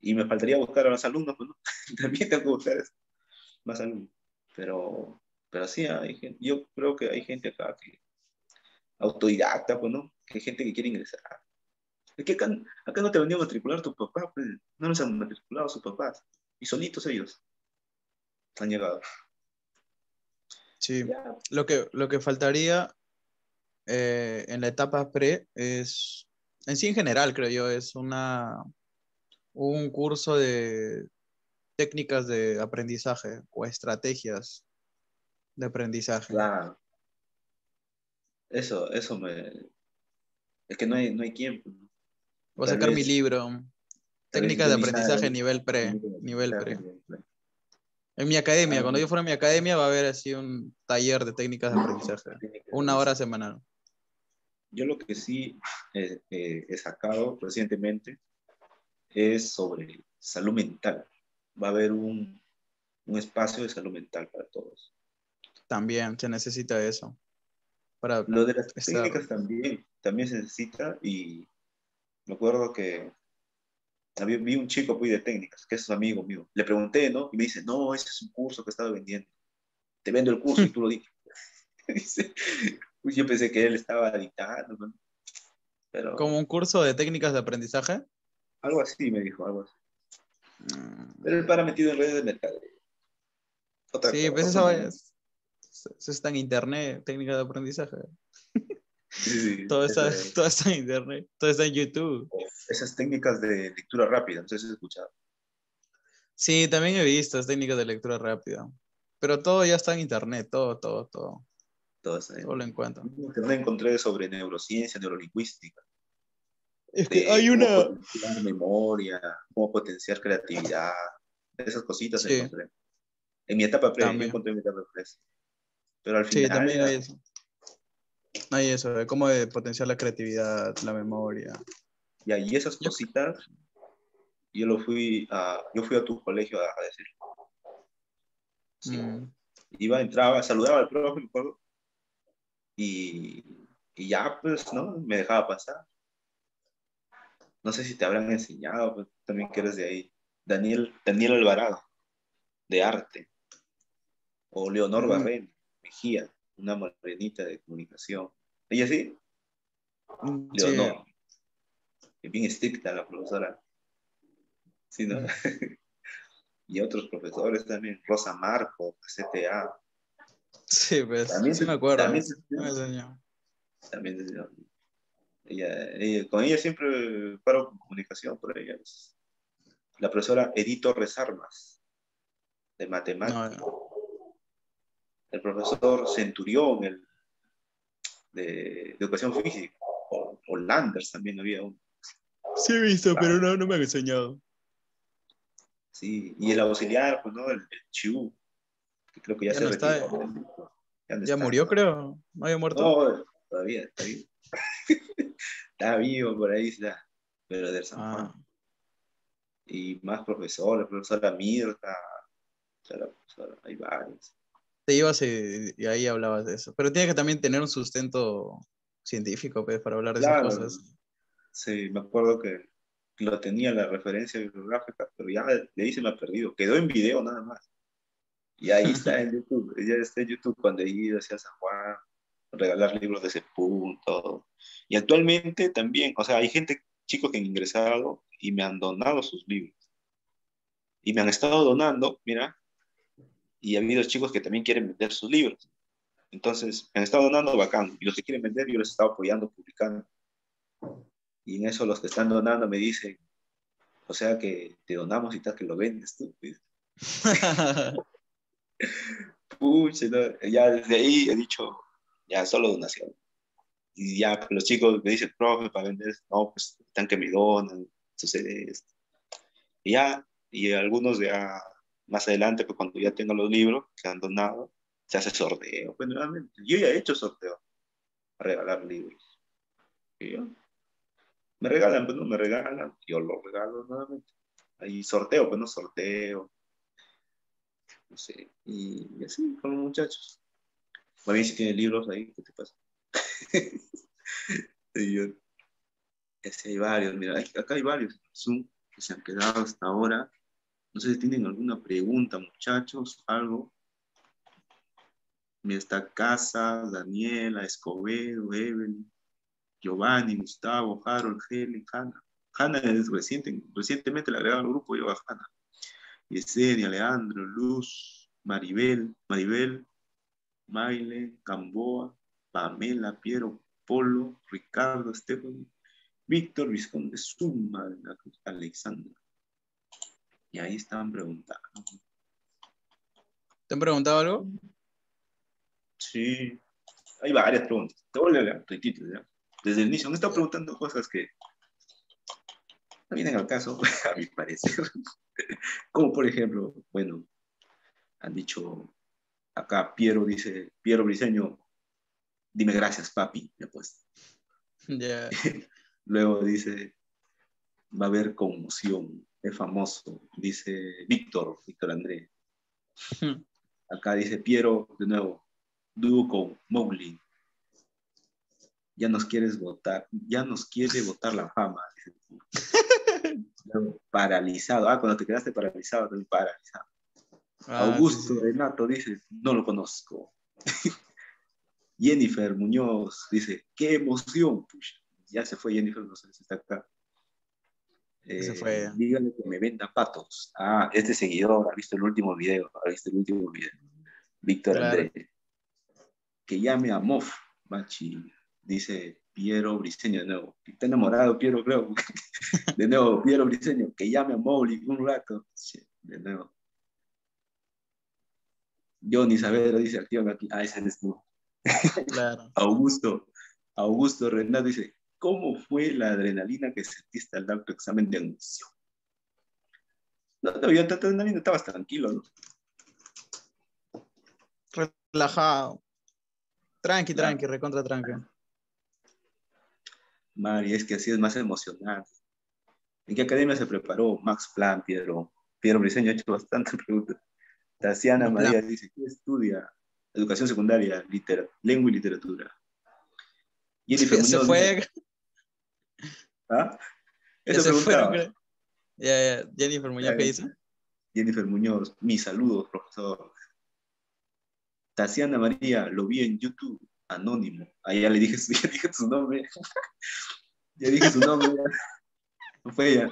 Y me faltaría buscar a los alumnos, pues no, también tengo que buscar más alumnos. Pero pero sí, hay gente, yo creo que hay gente acá que autodidacta, pues, ¿no? Que hay gente que quiere ingresar. Es que acá, acá no te venía a matricular tu papá, pues, no nos han matriculado sus papás. Y solitos ellos han llegado. Sí, lo que, lo que faltaría eh, en la etapa pre es, en sí en general creo yo, es una, un curso de técnicas de aprendizaje o estrategias de aprendizaje. Claro. Eso, eso me... Es que no hay, no hay tiempo. Voy a sacar mi libro. Técnicas de aprendizaje nivel pre. Nivel pre. En mi academia, cuando yo fuera a mi academia va a haber así un taller de técnicas de aprendizaje. Una hora semanal. Yo lo que sí he sacado recientemente es sobre salud mental. Va a haber un, un espacio de salud mental para todos. También se necesita eso. Para Lo de las técnicas también, también se necesita y me acuerdo que había, vi un chico pues, de técnicas, que es amigo mío. Le pregunté, ¿no? Y me dice, no, ese es un curso que estaba vendiendo. Te vendo el curso y tú lo dices. yo pensé que él estaba dictando, ¿no? Pero... ¿Como un curso de técnicas de aprendizaje? Algo así, me dijo, algo así. Mm. Pero él para metido en redes de mercado. sí, pues eso es, eso está en internet, técnica de aprendizaje. todo, está, todo, está, en internet, todo está en YouTube. Esas técnicas de lectura rápida, no sé si has escuchado. Sí, también he visto esas técnicas de lectura rápida. Pero todo ya está en internet, todo, todo, todo. Todo, está todo lo encuentro. En internet encontré sobre neurociencia, neurolingüística. Es que hay una... memoria, cómo potenciar creatividad, esas cositas encontré. En mi etapa pre, encontré en mi etapa pre. Pero al final. Sí, también hay eso. Hay eso, de cómo potenciar la creatividad, la memoria. Y esas cositas, yo lo fui a, yo fui a tu colegio a, decir. Sí. Mm. Iba, entraba, saludaba al profe, y, y, ya, pues, ¿no? Me dejaba pasar. No sé si te habrán enseñado, pues, también que eres de ahí. Daniel, Daniel Alvarado, de arte. O Leonor mm una morenita de comunicación. ¿Ella sí? Mm, Leonor. Es bien estricta la profesora. Sí, ¿no? Mm. y otros profesores también, Rosa Marco, CTA. Sí, pues, también, sí me acuerdo. También, también ella, con ella siempre paro comunicación por ella. La profesora Edith Resarmas de matemáticas el profesor Centurión, el de, educación física, o, Landers también había uno. Sí he visto, pero no, no me han enseñado. Sí, y el auxiliar, pues, ¿no? El, Chu, que creo que ya, se no está, Ya, murió, creo. ¿No había muerto? No, todavía está vivo. está vivo, por ahí está. Pero del San Juan. Ah. Y más profesores, profesora Mirta, hay varios te ibas y, ahí hablabas de eso. Pero tiene que también tener un sustento científico pues, para hablar de esas cosas. Sí, me acuerdo que lo tenía la referencia bibliográfica, pero ya se me ha perdido. Quedó en video nada más. Y ahí está en YouTube, ya está en YouTube cuando he ido hacia San Juan, regalar libros de ese punto. Y actualmente también, o sea, hay gente, chicos que han ingresado y me han donado sus libros. Y me han estado donando, mira, y ha habido chicos que también quieren vender sus libros. Entonces, me han estado donando bacán. Y los que quieren vender, yo les he estado apoyando, publicando. Y en eso los que están donando me dicen, o sea que te donamos y tal, que lo vendes tú. Pucha, ya desde ahí he dicho, ya solo donación. Y ya los chicos me dicen, profe, para vender, no, pues están que me donan, sucede esto. Y ya, y algunos ya más adelante, pues cuando ya tengo los libros que han donado, se hace sorteo. Pues nuevamente, yo ya he hecho sorteo para regalar libros. Y yo, me regalan, pues no me regalan, yo lo regalo nuevamente. Hay sorteo, pues no sorteo. No sé, y, así con los muchachos. Más bien si tiene libros ahí, ¿qué te pasa? y yo, ese hay varios, mira, acá hay varios Zoom que se han quedado hasta ahora. No sé si tienen alguna pregunta, muchachos, algo. Mira, está Casa, Daniela, Escobedo, Evelyn. Giovanni, Gustavo, Harold, Helen, Hanna. Hanna es reciente, recientemente le agregaron al grupo yo a Hanna. Yesenia, Leandro, Luz, Maribel, Maribel, Maile, Gamboa, Pamela, Piero, Polo, Ricardo, Estefan, Víctor, Visconde, Suma, Alexandra. Y ahí estaban preguntando. ¿Te han preguntado algo? Sí, hay varias preguntas. Te voy a leer ¿ya? desde el inicio. Me estado preguntando cosas que no vienen al caso, a mi parecer. Como por ejemplo, bueno, han dicho acá Piero dice, Piero Briseño, dime gracias, papi, me puesto. Luego dice, va a haber conmoción, es famoso, dice Víctor, Víctor André. Acá dice Piero, de nuevo, dúo con Mowgli, ya nos quieres votar, ya nos quiere votar la fama. paralizado. Ah, cuando te quedaste paralizado, también paralizado. Ah, Augusto Renato dice, no lo conozco. Jennifer Muñoz dice, qué emoción. ya se fue Jennifer, no sé si está acá. se fue. Eh, dígale que me venda patos. Ah, este seguidor ha visto el último video, ha visto el último video. Víctor Andrés. Que llame a Mof, Machi dice Piero Briseño de nuevo. Está enamorado Piero, creo. De nuevo, Piero Briseño, que llame a Mowgli un rato. de nuevo. Johnny Saavedra dice, activa aquí. Ah, ese es tú. Claro. Augusto, Augusto Renato dice, ¿cómo fue la adrenalina que sentiste al dar tu examen de admisión? No, no, yo adrenalina estabas tranquilo, ¿no? Relajado. Tranqui, tranqui, recontra tranqui. Mari, es que así es más emocionante. ¿En qué academia se preparó Max Plan, Piero? Piero Briseño ha hecho bastantes preguntas. Tatiana María dice, ¿qué estudia? Educación secundaria, lengua y literatura. Jennifer se Muñoz, fue. ¿Ah? Eso se fue. Ya, ya. Jennifer Muñoz, ¿qué dice? Jennifer Muñoz, mis saludos, profesor. Tatiana María, lo vi en YouTube anónimo. Ahí ya le dije, ya dije su nombre. ya dije su nombre. No fue ya.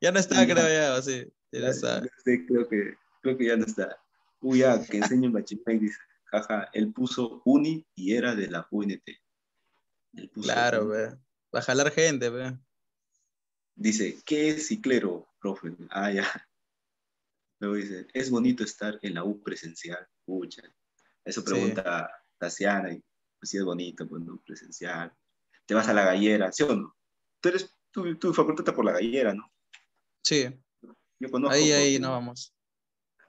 Ya no está, creo ya, sí. Ya no está. Sí, creo que, creo que ya no está. Uy, ya, que enseño en y dice, jaja, él puso uni y era de la UNT. Claro, ve. Va a jalar gente, ve. Dice, ¿qué es ciclero, profe? Ah, ya. Luego dice, es bonito estar en la U presencial. Pucha. Eso pregunta Tasiana, y pues sí es bonito, pues, Presencial. Te vas a la gallera, ¿sí o no? Tú eres, tu, tu facultad está por la gallera, ¿no? Sí. Yo conozco. Ahí, ahí no vamos.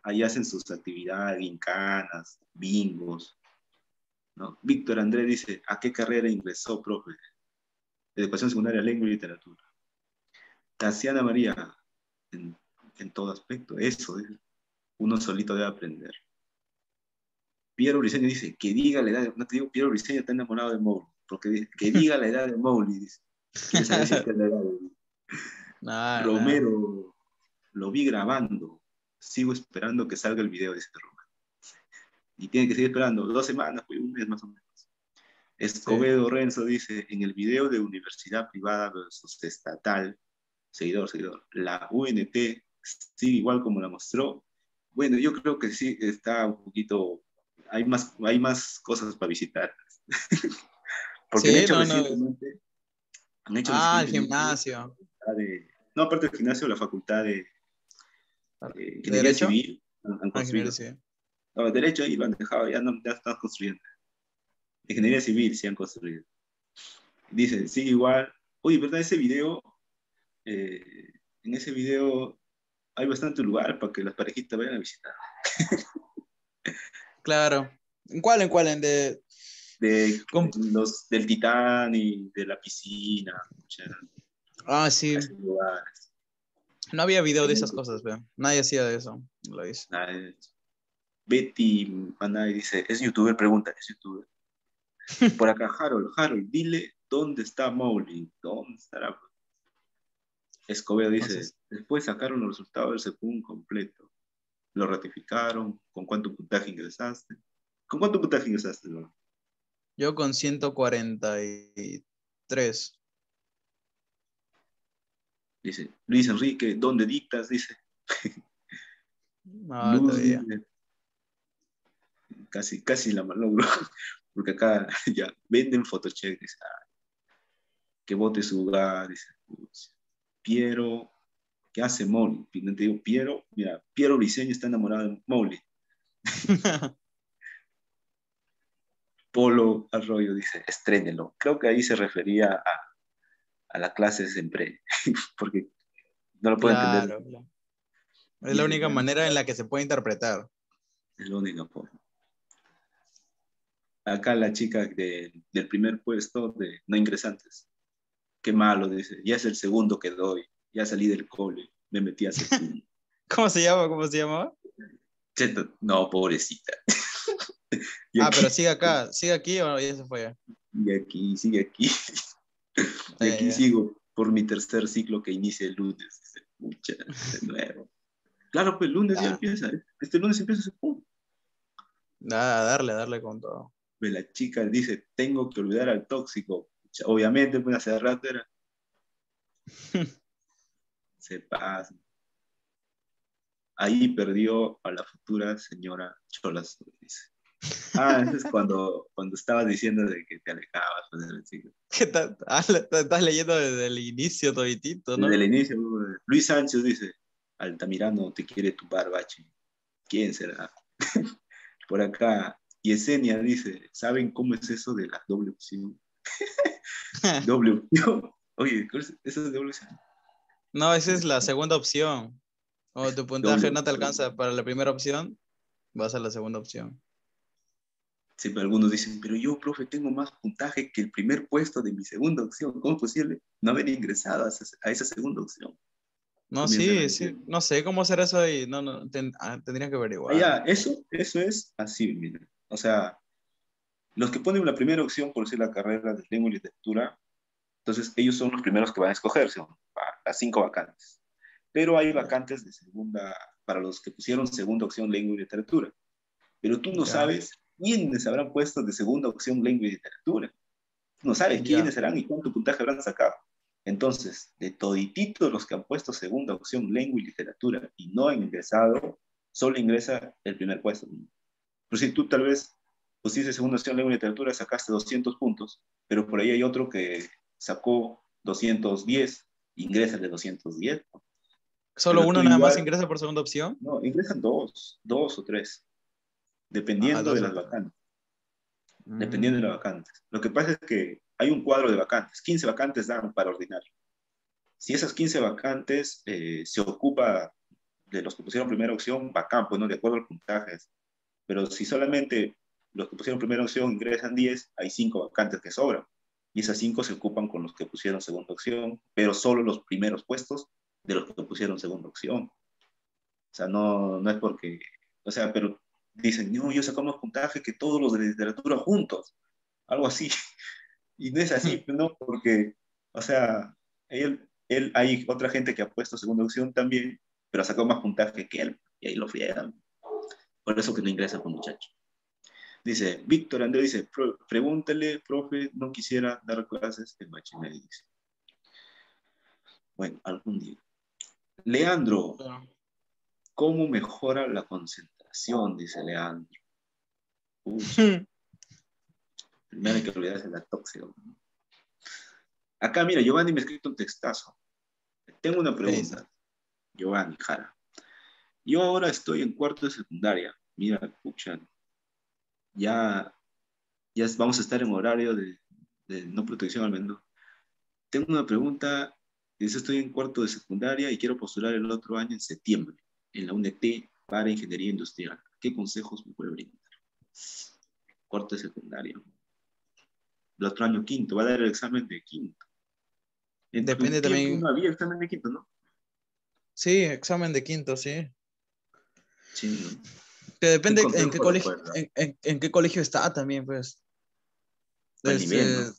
Ahí hacen sus actividades, gincanas, bingos. ¿no? Víctor Andrés dice, ¿a qué carrera ingresó, profe? Educación secundaria, lengua y literatura. Tasiana María, en, en todo aspecto, eso, uno solito debe aprender. Piero Briseño dice, que diga la edad, no te digo, Piero Briseño está enamorado de Mowgli, porque dice, que diga la edad de Mowgli, dice. Quiere saber si está la edad de Romero, lo vi grabando, sigo esperando que salga el video, dice Romero. Y tiene que seguir esperando dos semanas, pues un mes más o menos. Escobedo Renzo dice, en el video de universidad privada versus estatal, seguidor, seguidor, la UNT sigue igual como la mostró. Bueno, yo creo que sí está un poquito, hay más, hay más cosas para visitar. Porque Sí, han hecho no, no. han hecho Ah, el gimnasio. de- no, aparte del gimnasio, la facultad de, de ingeniería ¿Derecho? civil han, Ah, construido. No, derecho ahí lo han dejado, ya, no, ya están construyendo. Ingeniería civil sí han construido. Dicen, sí, igual. Oye, ¿verdad? Ese video, eh, en ese video hay bastante lugar para que las parejitas vayan a visitar. Claro. ¿En cuál? ¿En cuál? ¿En de... De, ¿Cómo? los, del Titán y de la piscina. Ah, sí. lugares. No había video de esas cosas, veo. Nadie hacía de eso. Lo. Betty Manay dice, ¿es youtuber? Pregunta, ¿es youtuber? Por acá, Harold, Harold, dile dónde está Mowgli. ¿Dónde estará? Escobedo dice, Entonces- después sacaron los resultados del Secund completo. Lo ratificaron. ¿Con cuánto puntaje ingresaste? ¿Con cuánto puntaje ingresaste? bro? Yo con 143. Dice, Luis Enrique, ¿dónde dictas? Dice. No, Luz todavía. dice, Casi, casi la malogro. Porque acá ya venden Photocheck. Dice, ah, que vote su lugar. Dice, "Pucha, Piero, ¿qué hace Mowgli? No te digo Piero, mira, Piero Briseño está enamorado de Mowgli. Polo Arroyo dice, estrénelo. Creo que ahí se refería a, a la clase de pre, porque no lo puedo Claro, entender. claro. Es la única manera en la que se puede interpretar. Es la única forma. Acá la chica de- del primer puesto de no ingresantes. Qué malo, dice. Ya es el segundo que doy. Ya salí del cole. Me metí a segundo. ¿Cómo se llama? ¿Cómo se llamaba? No, pobrecita. Ah, aquí, pero sigue acá. ¿Sigue aquí o ya se fue? y aquí, sigue aquí. y Eh, aquí ya. sigo por mi tercer ciclo que inicia el lunes. Dice, Pucha, de nuevo. Claro, pues el lunes ya Ah. empieza. ¿eh? Este lunes empieza ese pum. Nada, darle, darle con todo. Pues la chica dice, tengo que olvidar al tóxico. Obviamente, pues hace rato era. Se pasa. Ahí perdió a la futura señora Cholas, dice. Ah, eso es cuando, cuando estabas diciendo de que te alejabas pues. ¿Qué tal? Ah, estás leyendo desde el inicio toditito, ¿no? Desde el inicio, Luis Sánchez dice, Altamirano te quiere tumbar, bachi. ¿Quién será? Por acá, Yesenia dice, ¿saben cómo es eso de la doble opción? doble opción. Oye, ¿cuál es eso de doble opción? No, esa es la segunda opción. O tu puntaje Doble no te opción. alcanza para la primera opción, vas a la segunda opción. Siempre algunos dicen, pero yo, profe, tengo más puntaje que el primer puesto de mi segunda opción. ¿Cómo es posible no haber ingresado a esa, a esa segunda opción? No, sí, sí. No sé cómo será eso ahí. No, no, ten- ah, tendría que averiguar. Ah, ya, eso, eso es así, miren. O sea, los que ponen la primera opción, por decir la carrera de lengua y literatura, entonces ellos son los primeros que van a escogerse, las cinco vacantes. Pero hay vacantes de segunda, para los que pusieron segunda opción lengua y literatura. Pero tú no Ya. sabes quiénes habrán puesto de segunda opción lengua y literatura. No sabes quiénes serán y cuánto puntaje habrán sacado. Entonces, de todititos los que han puesto segunda opción lengua y literatura y no han ingresado, solo ingresa el primer puesto. Pero si tú tal vez pusiste segunda opción lengua y literatura, sacaste 200 puntos, pero por ahí hay otro que sacó 210, ingresa el de 210. ¿no? ¿Solo pero uno nada más igual- ingresa por segunda opción? No, ingresan dos, dos o tres, dependiendo Ah, dos de o las vacantes. Dependiendo de las vacantes. Lo que pasa es que hay un cuadro de vacantes, 15 vacantes dan para ordinario. Si esas 15 vacantes eh, se ocupa de los que pusieron primera opción, bacán, pues no, de acuerdo al puntaje. Pero si solamente los que pusieron primera opción ingresan 10, hay 5 vacantes que sobran. Y esas 5 se ocupan con los que pusieron segunda opción, pero solo los primeros puestos de los que pusieron segunda opción. O sea, no, no es porque, o sea, pero dicen, no, yo saco más puntaje que todos los de literatura juntos. Algo así. Y no es así, ¿no? Porque, o sea, él, él, hay otra gente que ha puesto segunda opción también, pero ha sacado más puntaje que él. Y ahí lo friegan. Por eso que no ingresa con muchacho. Dice, Víctor Andrés dice, pregúntale, profe, no quisiera dar clases en bachiller. Bueno, algún día. Leandro, ¿cómo mejora la concentración? Dice Leandro. Primero hay que olvidarse de la tóxica. Acá, mira, Giovanni me ha escrito un textazo. Tengo una pregunta. Giovanni, Jara. Yo ahora estoy en cuarto de secundaria. Mira, escuchan. Ya, ya vamos a estar en horario de, no protección al menor. Tengo una pregunta. Dice, estoy en cuarto de secundaria y quiero postular el otro año en septiembre en la UNET para Ingeniería Industrial. ¿Qué consejos me puede brindar? Cuarto de secundaria. El otro año quinto, va a dar el examen de quinto. Depende también. No había examen de quinto, ¿no? Sí, examen de quinto, sí. Que depende en qué, colegio, en, qué colegio está también, pues. Este,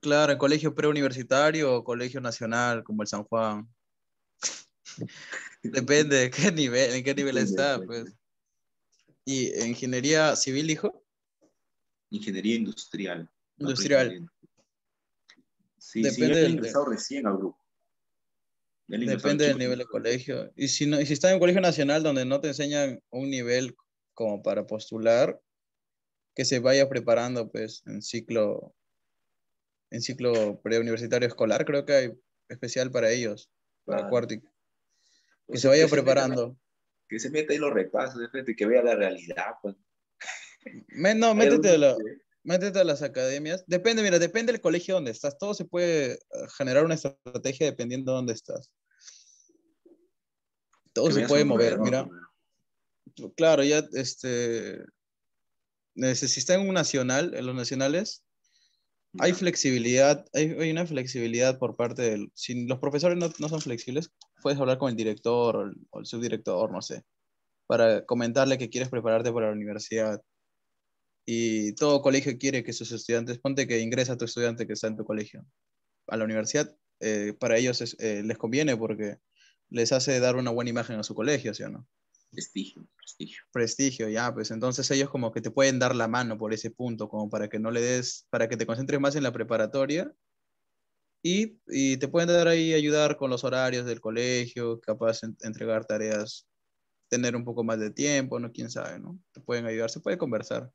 claro, en colegio preuniversitario o colegio nacional, como el San Juan. Depende de qué nivel, en qué nivel está, pues. ¿Y ingeniería civil, dijo? Ingeniería industrial. Industrial. Sí, depende sí, empezado recién al grupo. Depende del nivel de colegio. Y si, no, y si está en un colegio nacional donde no te enseñan un nivel como para postular, que se vaya preparando pues en ciclo, en ciclo preuniversitario escolar, creo que hay especial para ellos, para cuarto. Que se vaya preparando. que se meta ahí los repasos, de frente, que vea la realidad. Pues. no, métete a, la, métete a las academias. Depende, mira, depende del colegio donde estás. Todo se puede eh, generar una estrategia dependiendo de dónde estás. Todo se puede mover, mira. Claro, ya, este, si está en un nacional, en los nacionales, hay flexibilidad, hay, hay, una flexibilidad por parte del, si los profesores no, no son flexibles, puedes hablar con el director o el, o el, subdirector, no sé, para comentarle que quieres prepararte para la universidad y todo colegio quiere que sus estudiantes, ponte que ingresa a tu estudiante que está en tu colegio a la universidad, eh, para ellos eh, les conviene porque les hace dar una buena imagen a su colegio, ¿sí o no? Prestigio, prestigio. Prestigio, ya, pues entonces ellos como que te pueden dar la mano por ese punto, como para que no le des, para que te concentres más en la preparatoria y, y te pueden dar ahí ayudar con los horarios del colegio, capaz de entregar tareas, tener un poco más de tiempo, no, quién sabe, ¿no? Te pueden ayudar, se puede conversar.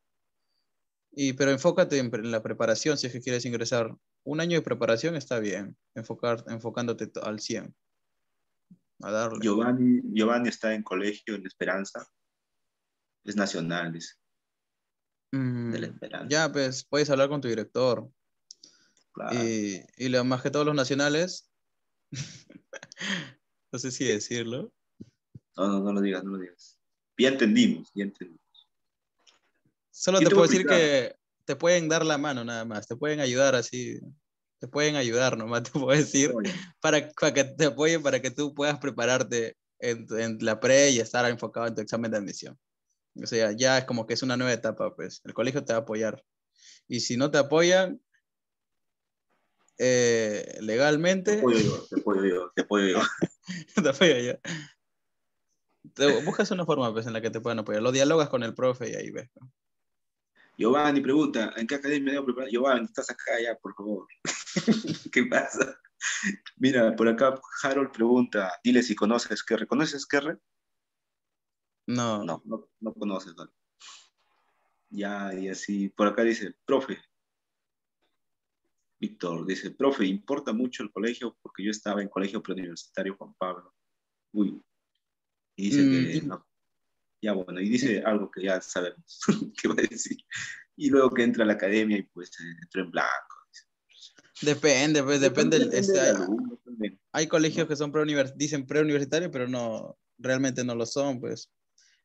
Y, pero enfócate en, la preparación, si es que quieres ingresar. Un año de preparación está bien, enfocar, enfocándote al 100. A darle. Giovanni, Giovanni está en colegio en Esperanza. Es nacional, dice. Mm, de la Esperanza. Ya, pues puedes hablar con tu director. Y, y lo más que todos los nacionales, no sé si decirlo. No, no, no lo digas, no lo digas. Ya entendimos, ya entendimos. Solo te puedo decir que te pueden dar la mano nada más, te pueden ayudar así, te pueden ayudar nomás, te puedo decir, para, para que te apoyen, para que tú puedas prepararte en, en, la pre y estar enfocado en tu examen de admisión. O sea, ya es como que es una nueva etapa, pues el colegio te va a apoyar. Y si no te apoyan, eh, legalmente... Te apoyo yo, te apoyo yo, te apoyo yo. te apoyo yo. Te buscas una forma pues, en la que te puedan apoyar. Lo dialogas con el profe y ahí ves. ¿no? Giovanni pregunta, ¿en qué academia debo preparar? Giovanni, estás acá ya, por favor. ¿Qué pasa? Mira, por acá Harold pregunta, dile si conoces Kerry. ¿Conoces Kerry? No. No, no, no conoces, ¿vale? Ya, y así, por acá dice, profe. Víctor dice, profe, importa mucho el colegio porque yo estaba en colegio preuniversitario Juan Pablo. Uy. Y dice que mm, no, ya bueno, y dice algo que ya sabemos que va a decir. Y luego que entra a la academia y pues entra en blanco. Depende, pues depende. este, hay, hay, colegios que son pre dicen preuniversitarios, pero no, realmente no lo son, pues.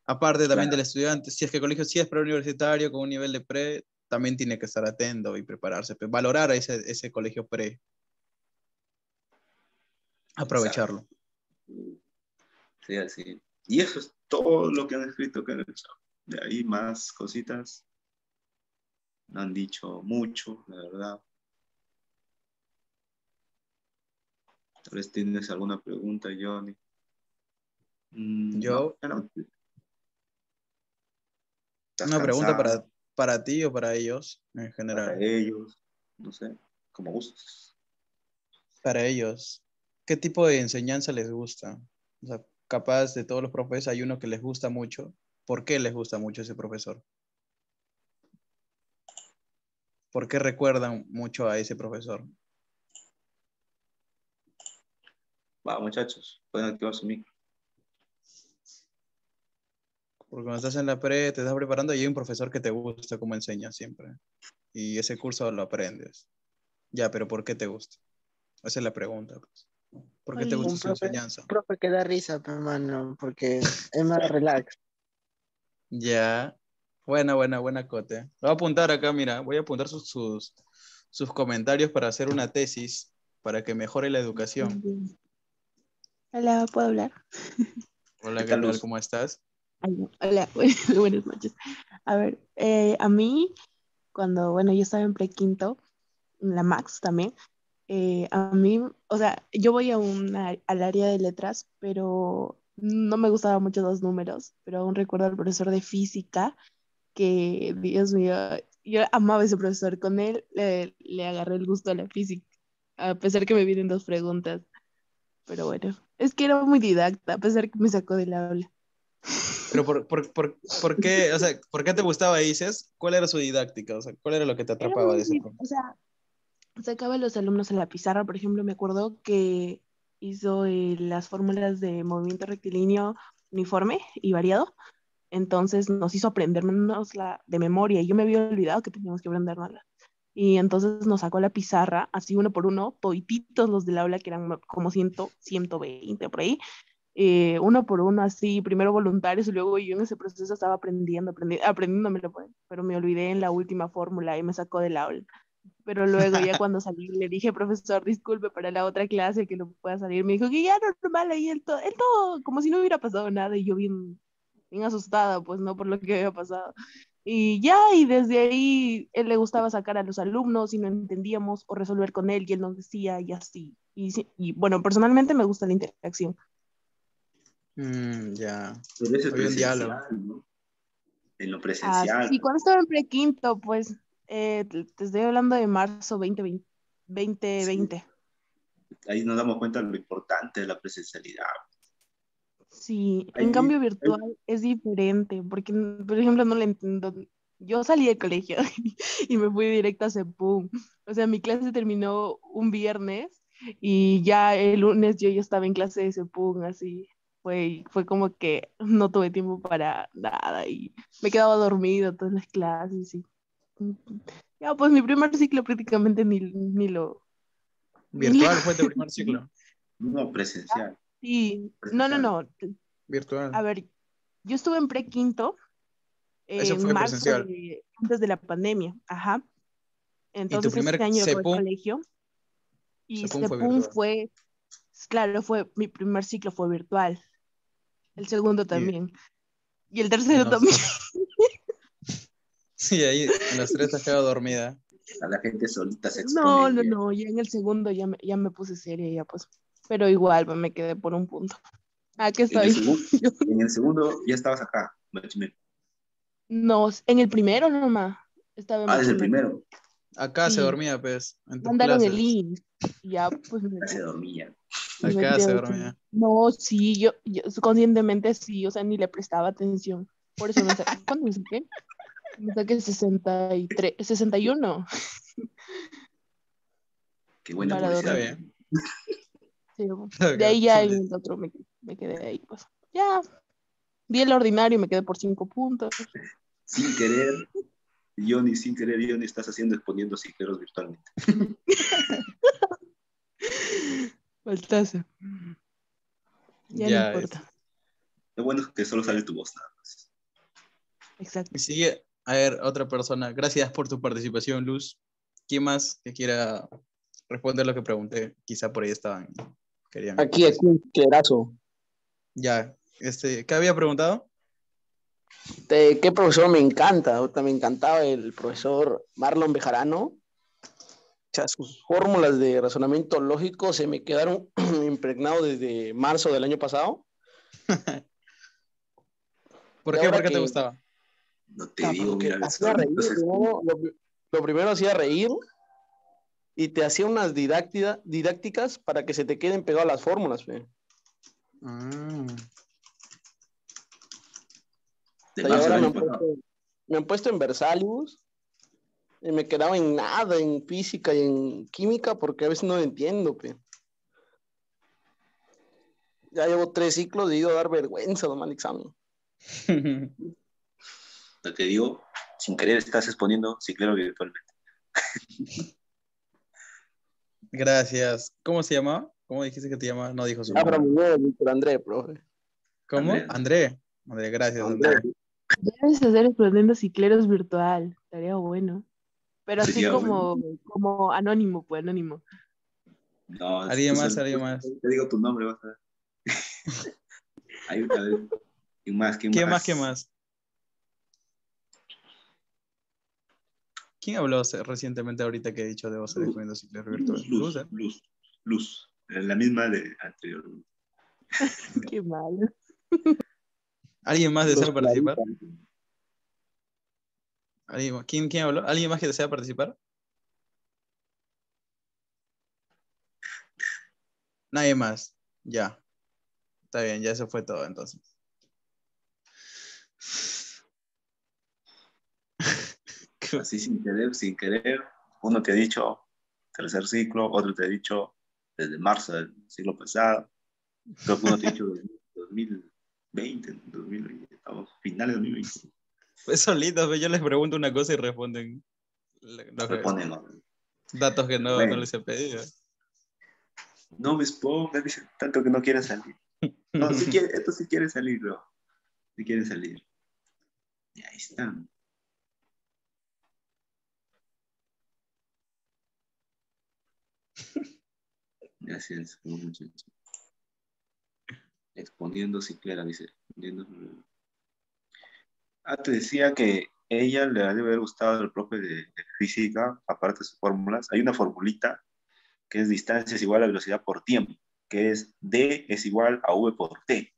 Aparte también del estudiante, si es que el colegio sí es preuniversitario con un nivel de pre, también tiene que estar atento y prepararse, pues, valorar ese, ese colegio pre. Aprovecharlo. Sí, así. Y eso es todo lo que han escrito que han hecho. De ahí más cositas. No han dicho mucho, la verdad. Tal vez tienes alguna pregunta, Johnny. Mm, Yo. una pregunta para, para ti o para ellos en general? Para ellos, no sé, como gustos. Para ellos, ¿qué tipo de enseñanza les gusta? O sea, capaz de todos los profesores hay uno que les gusta mucho. ¿Por qué les gusta mucho ese profesor? ¿Por qué recuerdan mucho a ese profesor? Va, muchachos, pueden activar su micro. Porque cuando estás en la pre, te estás preparando y hay un profesor que te gusta cómo enseña siempre. Y ese curso lo aprendes. Ya, pero ¿por qué te gusta? Esa es la pregunta. Pues. ¿Por qué te gusta su enseñanza? Profe que da risa, hermano, porque es más relax. Ya. Buena, buena, buena cote. Lo voy a apuntar acá, mira, voy a apuntar sus, sus, sus comentarios para hacer una tesis para que mejore la educación. Hola, ¿puedo hablar? Hola, ¿qué tal? ¿Cómo estás? Hola, buenas noches. A ver, eh, a mí, cuando, bueno, yo estaba en prequinto, en la Max también, eh, a mí, o sea, yo voy a una, al área de letras, pero no me gustaban mucho los números, pero aún recuerdo al profesor de física que, Dios mío, yo amaba a ese profesor, con él le, le agarré el gusto a la física, a pesar que me vienen dos preguntas, pero bueno, es que era muy didacta, a pesar que me sacó del aula. Pero por, por, por, por, qué, o sea, ¿por qué te gustaba ICES? ¿Cuál era su didáctica? O sea, ¿cuál era lo que te atrapaba de ese O sea, sacaba a los alumnos en la pizarra, por ejemplo, me acuerdo que hizo eh, las fórmulas de movimiento rectilíneo uniforme y variado. Entonces nos hizo aprendernos la de memoria y yo me había olvidado que teníamos que aprendernosla. Y entonces nos sacó la pizarra, así uno por uno, toititos los del aula, que eran como 100, 120 por ahí, eh, uno por uno, así, primero voluntarios y luego yo en ese proceso estaba aprendiendo, aprendiendo aprendiéndomelo, pues, pero me olvidé en la última fórmula y me sacó del aula. Pero luego ya cuando salí le dije, profesor, disculpe para la otra clase que no pueda salir. Me dijo que ya normal, ahí el todo, el todo, como si no hubiera pasado nada y yo bien, bien asustada, pues no por lo que había pasado. Y ya, y desde ahí él le gustaba sacar a los alumnos y no entendíamos o resolver con él y él nos decía y así. Y, y bueno, personalmente me gusta la interacción. Mm, ya. Pero eso es diálogo. ¿no? En lo presencial. Ah, sí, cuando estaba en prequinto, pues, eh, te estoy hablando de marzo 2020. 2020. Ahí nos damos cuenta de lo importante de la presencialidad. Sí, en cambio virtual es diferente, porque, por ejemplo, no le entiendo. Yo salí del colegio y me fui directo a CEPUM. O sea, mi clase terminó un viernes y ya el lunes yo ya estaba en clase de CEPUM, así. Fue, fue como que no tuve tiempo para nada y me quedaba dormido todas las clases y ya pues mi primer ciclo prácticamente ni, ni lo virtual fue tu primer ciclo no presencial Sí, no, no, no. Virtual. A ver, yo estuve en pre-quinto en marzo antes de la pandemia, ajá. Entonces, ¿Y este año fue colegio. Y Sepum fue, claro, fue, mi primer ciclo fue virtual. El segundo también. Y, el tercero también. sí, ahí en las tres quedado dormida. A la gente solita se expone. No, no, no, ya en el segundo ya me, ya me puse seria, ya pues pero igual me quedé por un punto. Ah, ¿qué estoy? En el segundo, ya estabas acá, No, en el primero nomás. Estaba ah, desde el primero. Acá se dormía, pues. Mandaron el link. Ya, pues. Acá se dormía. Acá se dormía. No, sí, yo, yo, conscientemente sí, o sea, ni le prestaba atención. Por eso me saqué. ¿Cuándo me saqué? Me saqué 63, 61. Qué buena publicidad. de ahí ya el otro me, quedé ahí, pues. Ya, di el ordinario y me quedé por cinco puntos. Sin querer, Johnny, sin querer, Johnny, estás haciendo exponiendo cicleros virtualmente. Faltase. Ya, no importa. Lo bueno es que solo sale tu voz nada más. Exacto. Y sigue, a ver, otra persona. Gracias por tu participación, Luz. ¿Quién más que quiera responder lo que pregunté? Quizá por ahí estaban. Aquí, aquí, quedazo. Ya, este, ¿qué había preguntado? ¿De qué profesor me encanta? Me encantaba el profesor Marlon Bejarano. O sea, sus fórmulas de razonamiento lógico se me quedaron impregnados desde marzo del año pasado. ¿Por qué? ¿Por qué te gustaba? No te digo, mira, hacía reír, entonces, lo, lo primero hacía reír y te hacía unas didáctida- didácticas para que se te queden pegadas las fórmulas. fe. O sea, del ahora me han, puesto, me han puesto en Versalibus y me quedaba en nada, en física y en química, porque a veces no entiendo. pe. Ya llevo tres ciclos y he ido a dar vergüenza de mal examen. No te digo, sin querer estás exponiendo ciclero virtualmente. Gracias. ¿Cómo se llamaba? ¿Cómo dijiste que te llamaba? No dijo su nombre. Muñoz, Víctor André, profe. ¿Cómo? André. André. André, gracias, André. André. Debes hacer explodiendo cicleros virtual. Estaría bueno. Pero así Sería como, como anónimo, pues anónimo. No, Alguien más, alguien más. Te digo tu nombre, vas a ver. Hay a ver, ¿Quién más? ¿Quién ¿Quién más? más? ¿Quién más? ¿Quién habló recientemente ahorita que he dicho de vos Luz. descubriendo ciclos virtuales? Luz, Luz, luz, ¿eh? luz, luz. La misma de anterior. Qué malo. ¿Alguien más desea participar? ¿Alguien más? ¿Quién, ¿Quién habló? ¿Alguien más que desea participar? Nadie más. Ya. Está bien, ya eso fue todo entonces. Así sin querer, sin querer. Uno te ha dicho tercer ciclo, otro te ha dicho desde marzo del siglo pasado. Creo que uno te ha dicho 2020, 2020, estamos finales de 2020. Pues solitos, ve, yo les pregunto una cosa y responden que- Responden, ¿no? datos que no, Bueno. no les he pedido. No me expongas, dice, tanto que no quiere salir. No, si quiere, esto sí quiere salir, bro. Si quiere salir. Y ahí están. Así es, un muchacho. Exponiendo ciclera, dice. Ah, te decía que ella le debe haber gustado el profe de, de física, aparte de sus fórmulas. Hay una formulita que es distancia es igual a velocidad por tiempo, que es D es igual a V por T,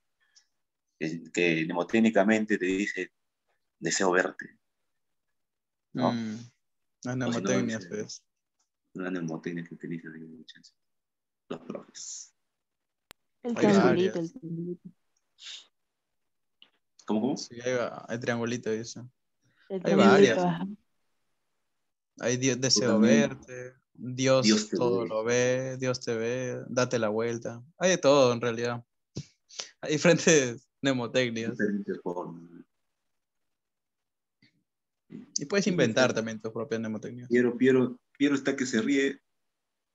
que, que mnemotécnicamente te dice deseo verte. No, Mm, Las no, mnemotecnias, pues. Una mnemotecnia que utilizan ahí muchas los profes. El triangulito, el triangulito. ¿Cómo, cómo? Sí, hay, hay triangulito, dice. El Hay triangulito, varias. Hay Dios, deseo verte, Dios, todo ve. lo ve, Dios te ve, date la vuelta. Hay de todo en realidad. Hay diferentes mnemotecnias. Diferentes formas. Y puedes inventar también tus propias mnemotecnias. Piero, Piero, Piero está que se ríe.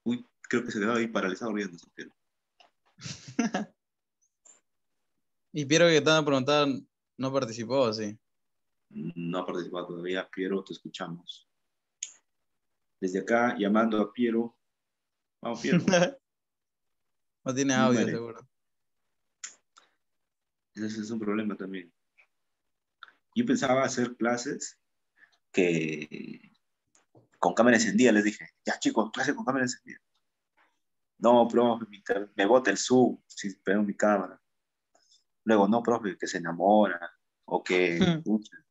Uy, creo que se quedaba ahí paralizado riéndose. Piero. Y Piero que te van a preguntar, ¿no participó o sí? No ha participado todavía. Piero, te escuchamos. Desde acá, llamando a Piero. Vamos, Piero. no tiene audio, seguro. Ese es un problema también. Yo pensaba hacer clases que con cámara encendida, les dije, ya chicos, clase con cámara encendida. No, profe, me bota el Zoom si pego mi cámara. Luego, no, profe, que se enamora o que, pucha,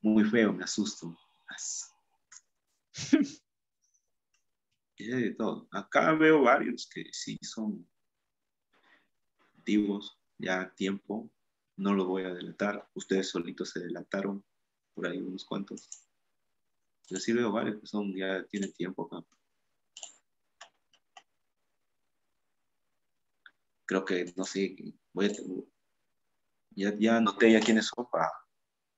muy feo, me asusto. Y de todo. Acá veo varios que sí son antiguos, ya tiempo, no los voy a delatar. Ustedes solitos se delataron por ahí unos cuantos. Yo sí veo varios que son, ya tienen tiempo acá. Creo que, no sé, voy ya, ya anoté ya quiénes son para,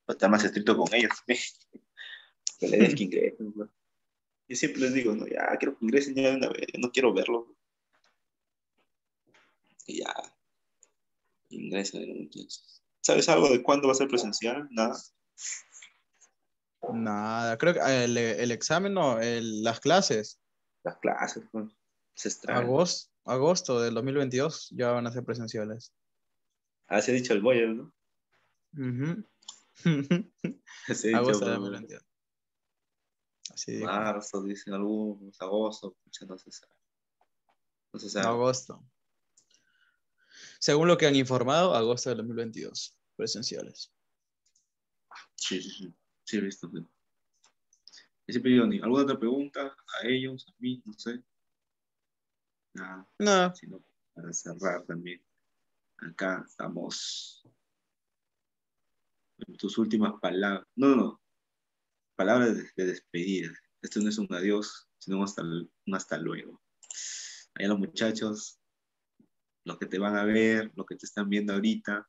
estar más estricto con ellos. que le des que ingresen. ¿no? Yo siempre les digo, no, ya quiero que ingresen ya una vez, no quiero verlo. Y ya, ingresen. ¿Sabes algo de cuándo va a ser presencial? Nada. Nada, creo que eh, el, el examen no, el- las clases, Las clases, pues. Se extraña. agosto, agosto del 2022 ya van a ser presenciales. Ah, se ha dicho el Boyer, ¿no? Ujú. Se ha agosto del pero 2022. Así. Marzo, dicen algunos, agosto, no se sabe. No se sabe. Agosto. Según lo que han informado, agosto del 2022, presenciales. Sí, sí, sí. Sí, sí. Ese periodo, ni- ¿alguna otra pregunta a ellos, a mí? No sé. Nada, No, sino para cerrar también. Acá estamos. Tus últimas palabras. No, no, no. Palabras de, de despedida. Esto no es un adiós, sino un hasta, un hasta luego. Allá los muchachos, los que te van a ver, los que te están viendo ahorita,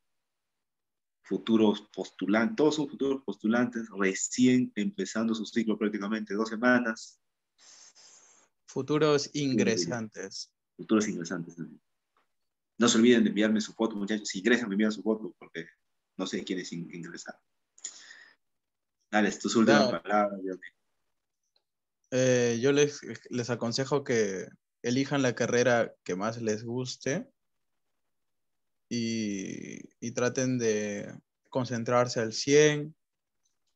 futuros postulantes, todos son futuros postulantes, recién empezando su ciclo prácticamente dos semanas, futuros ingresantes. futuros ingresantes también. No se olviden de enviarme su foto, muchachos. Si ingresan, me envían su foto, porque no sé quiénes in- ingresaron. Dale, tus últimas Dale. palabras. Eh, yo les, les aconsejo que elijan la carrera que más les guste y, y traten de concentrarse al 100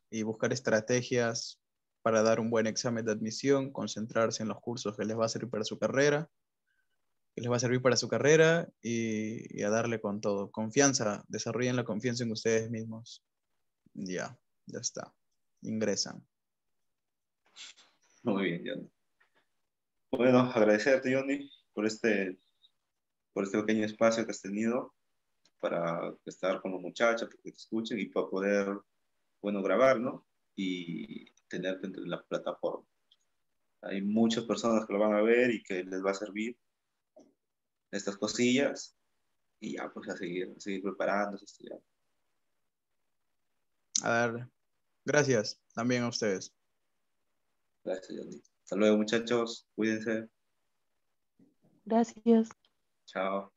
y buscar estrategias para dar un buen examen de admisión, concentrarse en los cursos que les va a servir para su carrera, que les va a servir para su carrera y, y a darle con todo. Confianza, desarrollen la confianza en ustedes mismos. Ya, ya está. Ingresan. Muy bien, Johnny. Bueno, agradecerte, Johnny, por este, por este pequeño espacio que has tenido para estar con los muchachos, que te escuchen y para poder, bueno, grabar, ¿no? Y tenerte entre la plataforma. Hay muchas personas que lo van a ver y que les va a servir estas cosillas y ya, pues a seguir, a seguir preparándose, estudiar. A darle. Gracias también a ustedes. Gracias, Johnny. Hasta luego, muchachos. Cuídense. Gracias. Chao.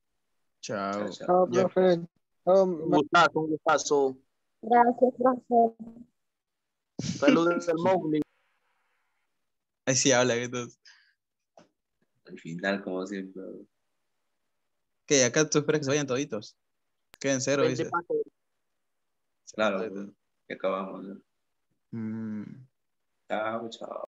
Chao. Chao, Ya. profe. Chao, un gustazo, un gustazo. Gracias, profe. Saludos al Mowgli. Ahí sí habla, entonces. Al final, como siempre. Que acá tú esperas que se vayan toditos. Queden cero, pato. Claro, que acabamos. ¿no? Mm. Chao, chao.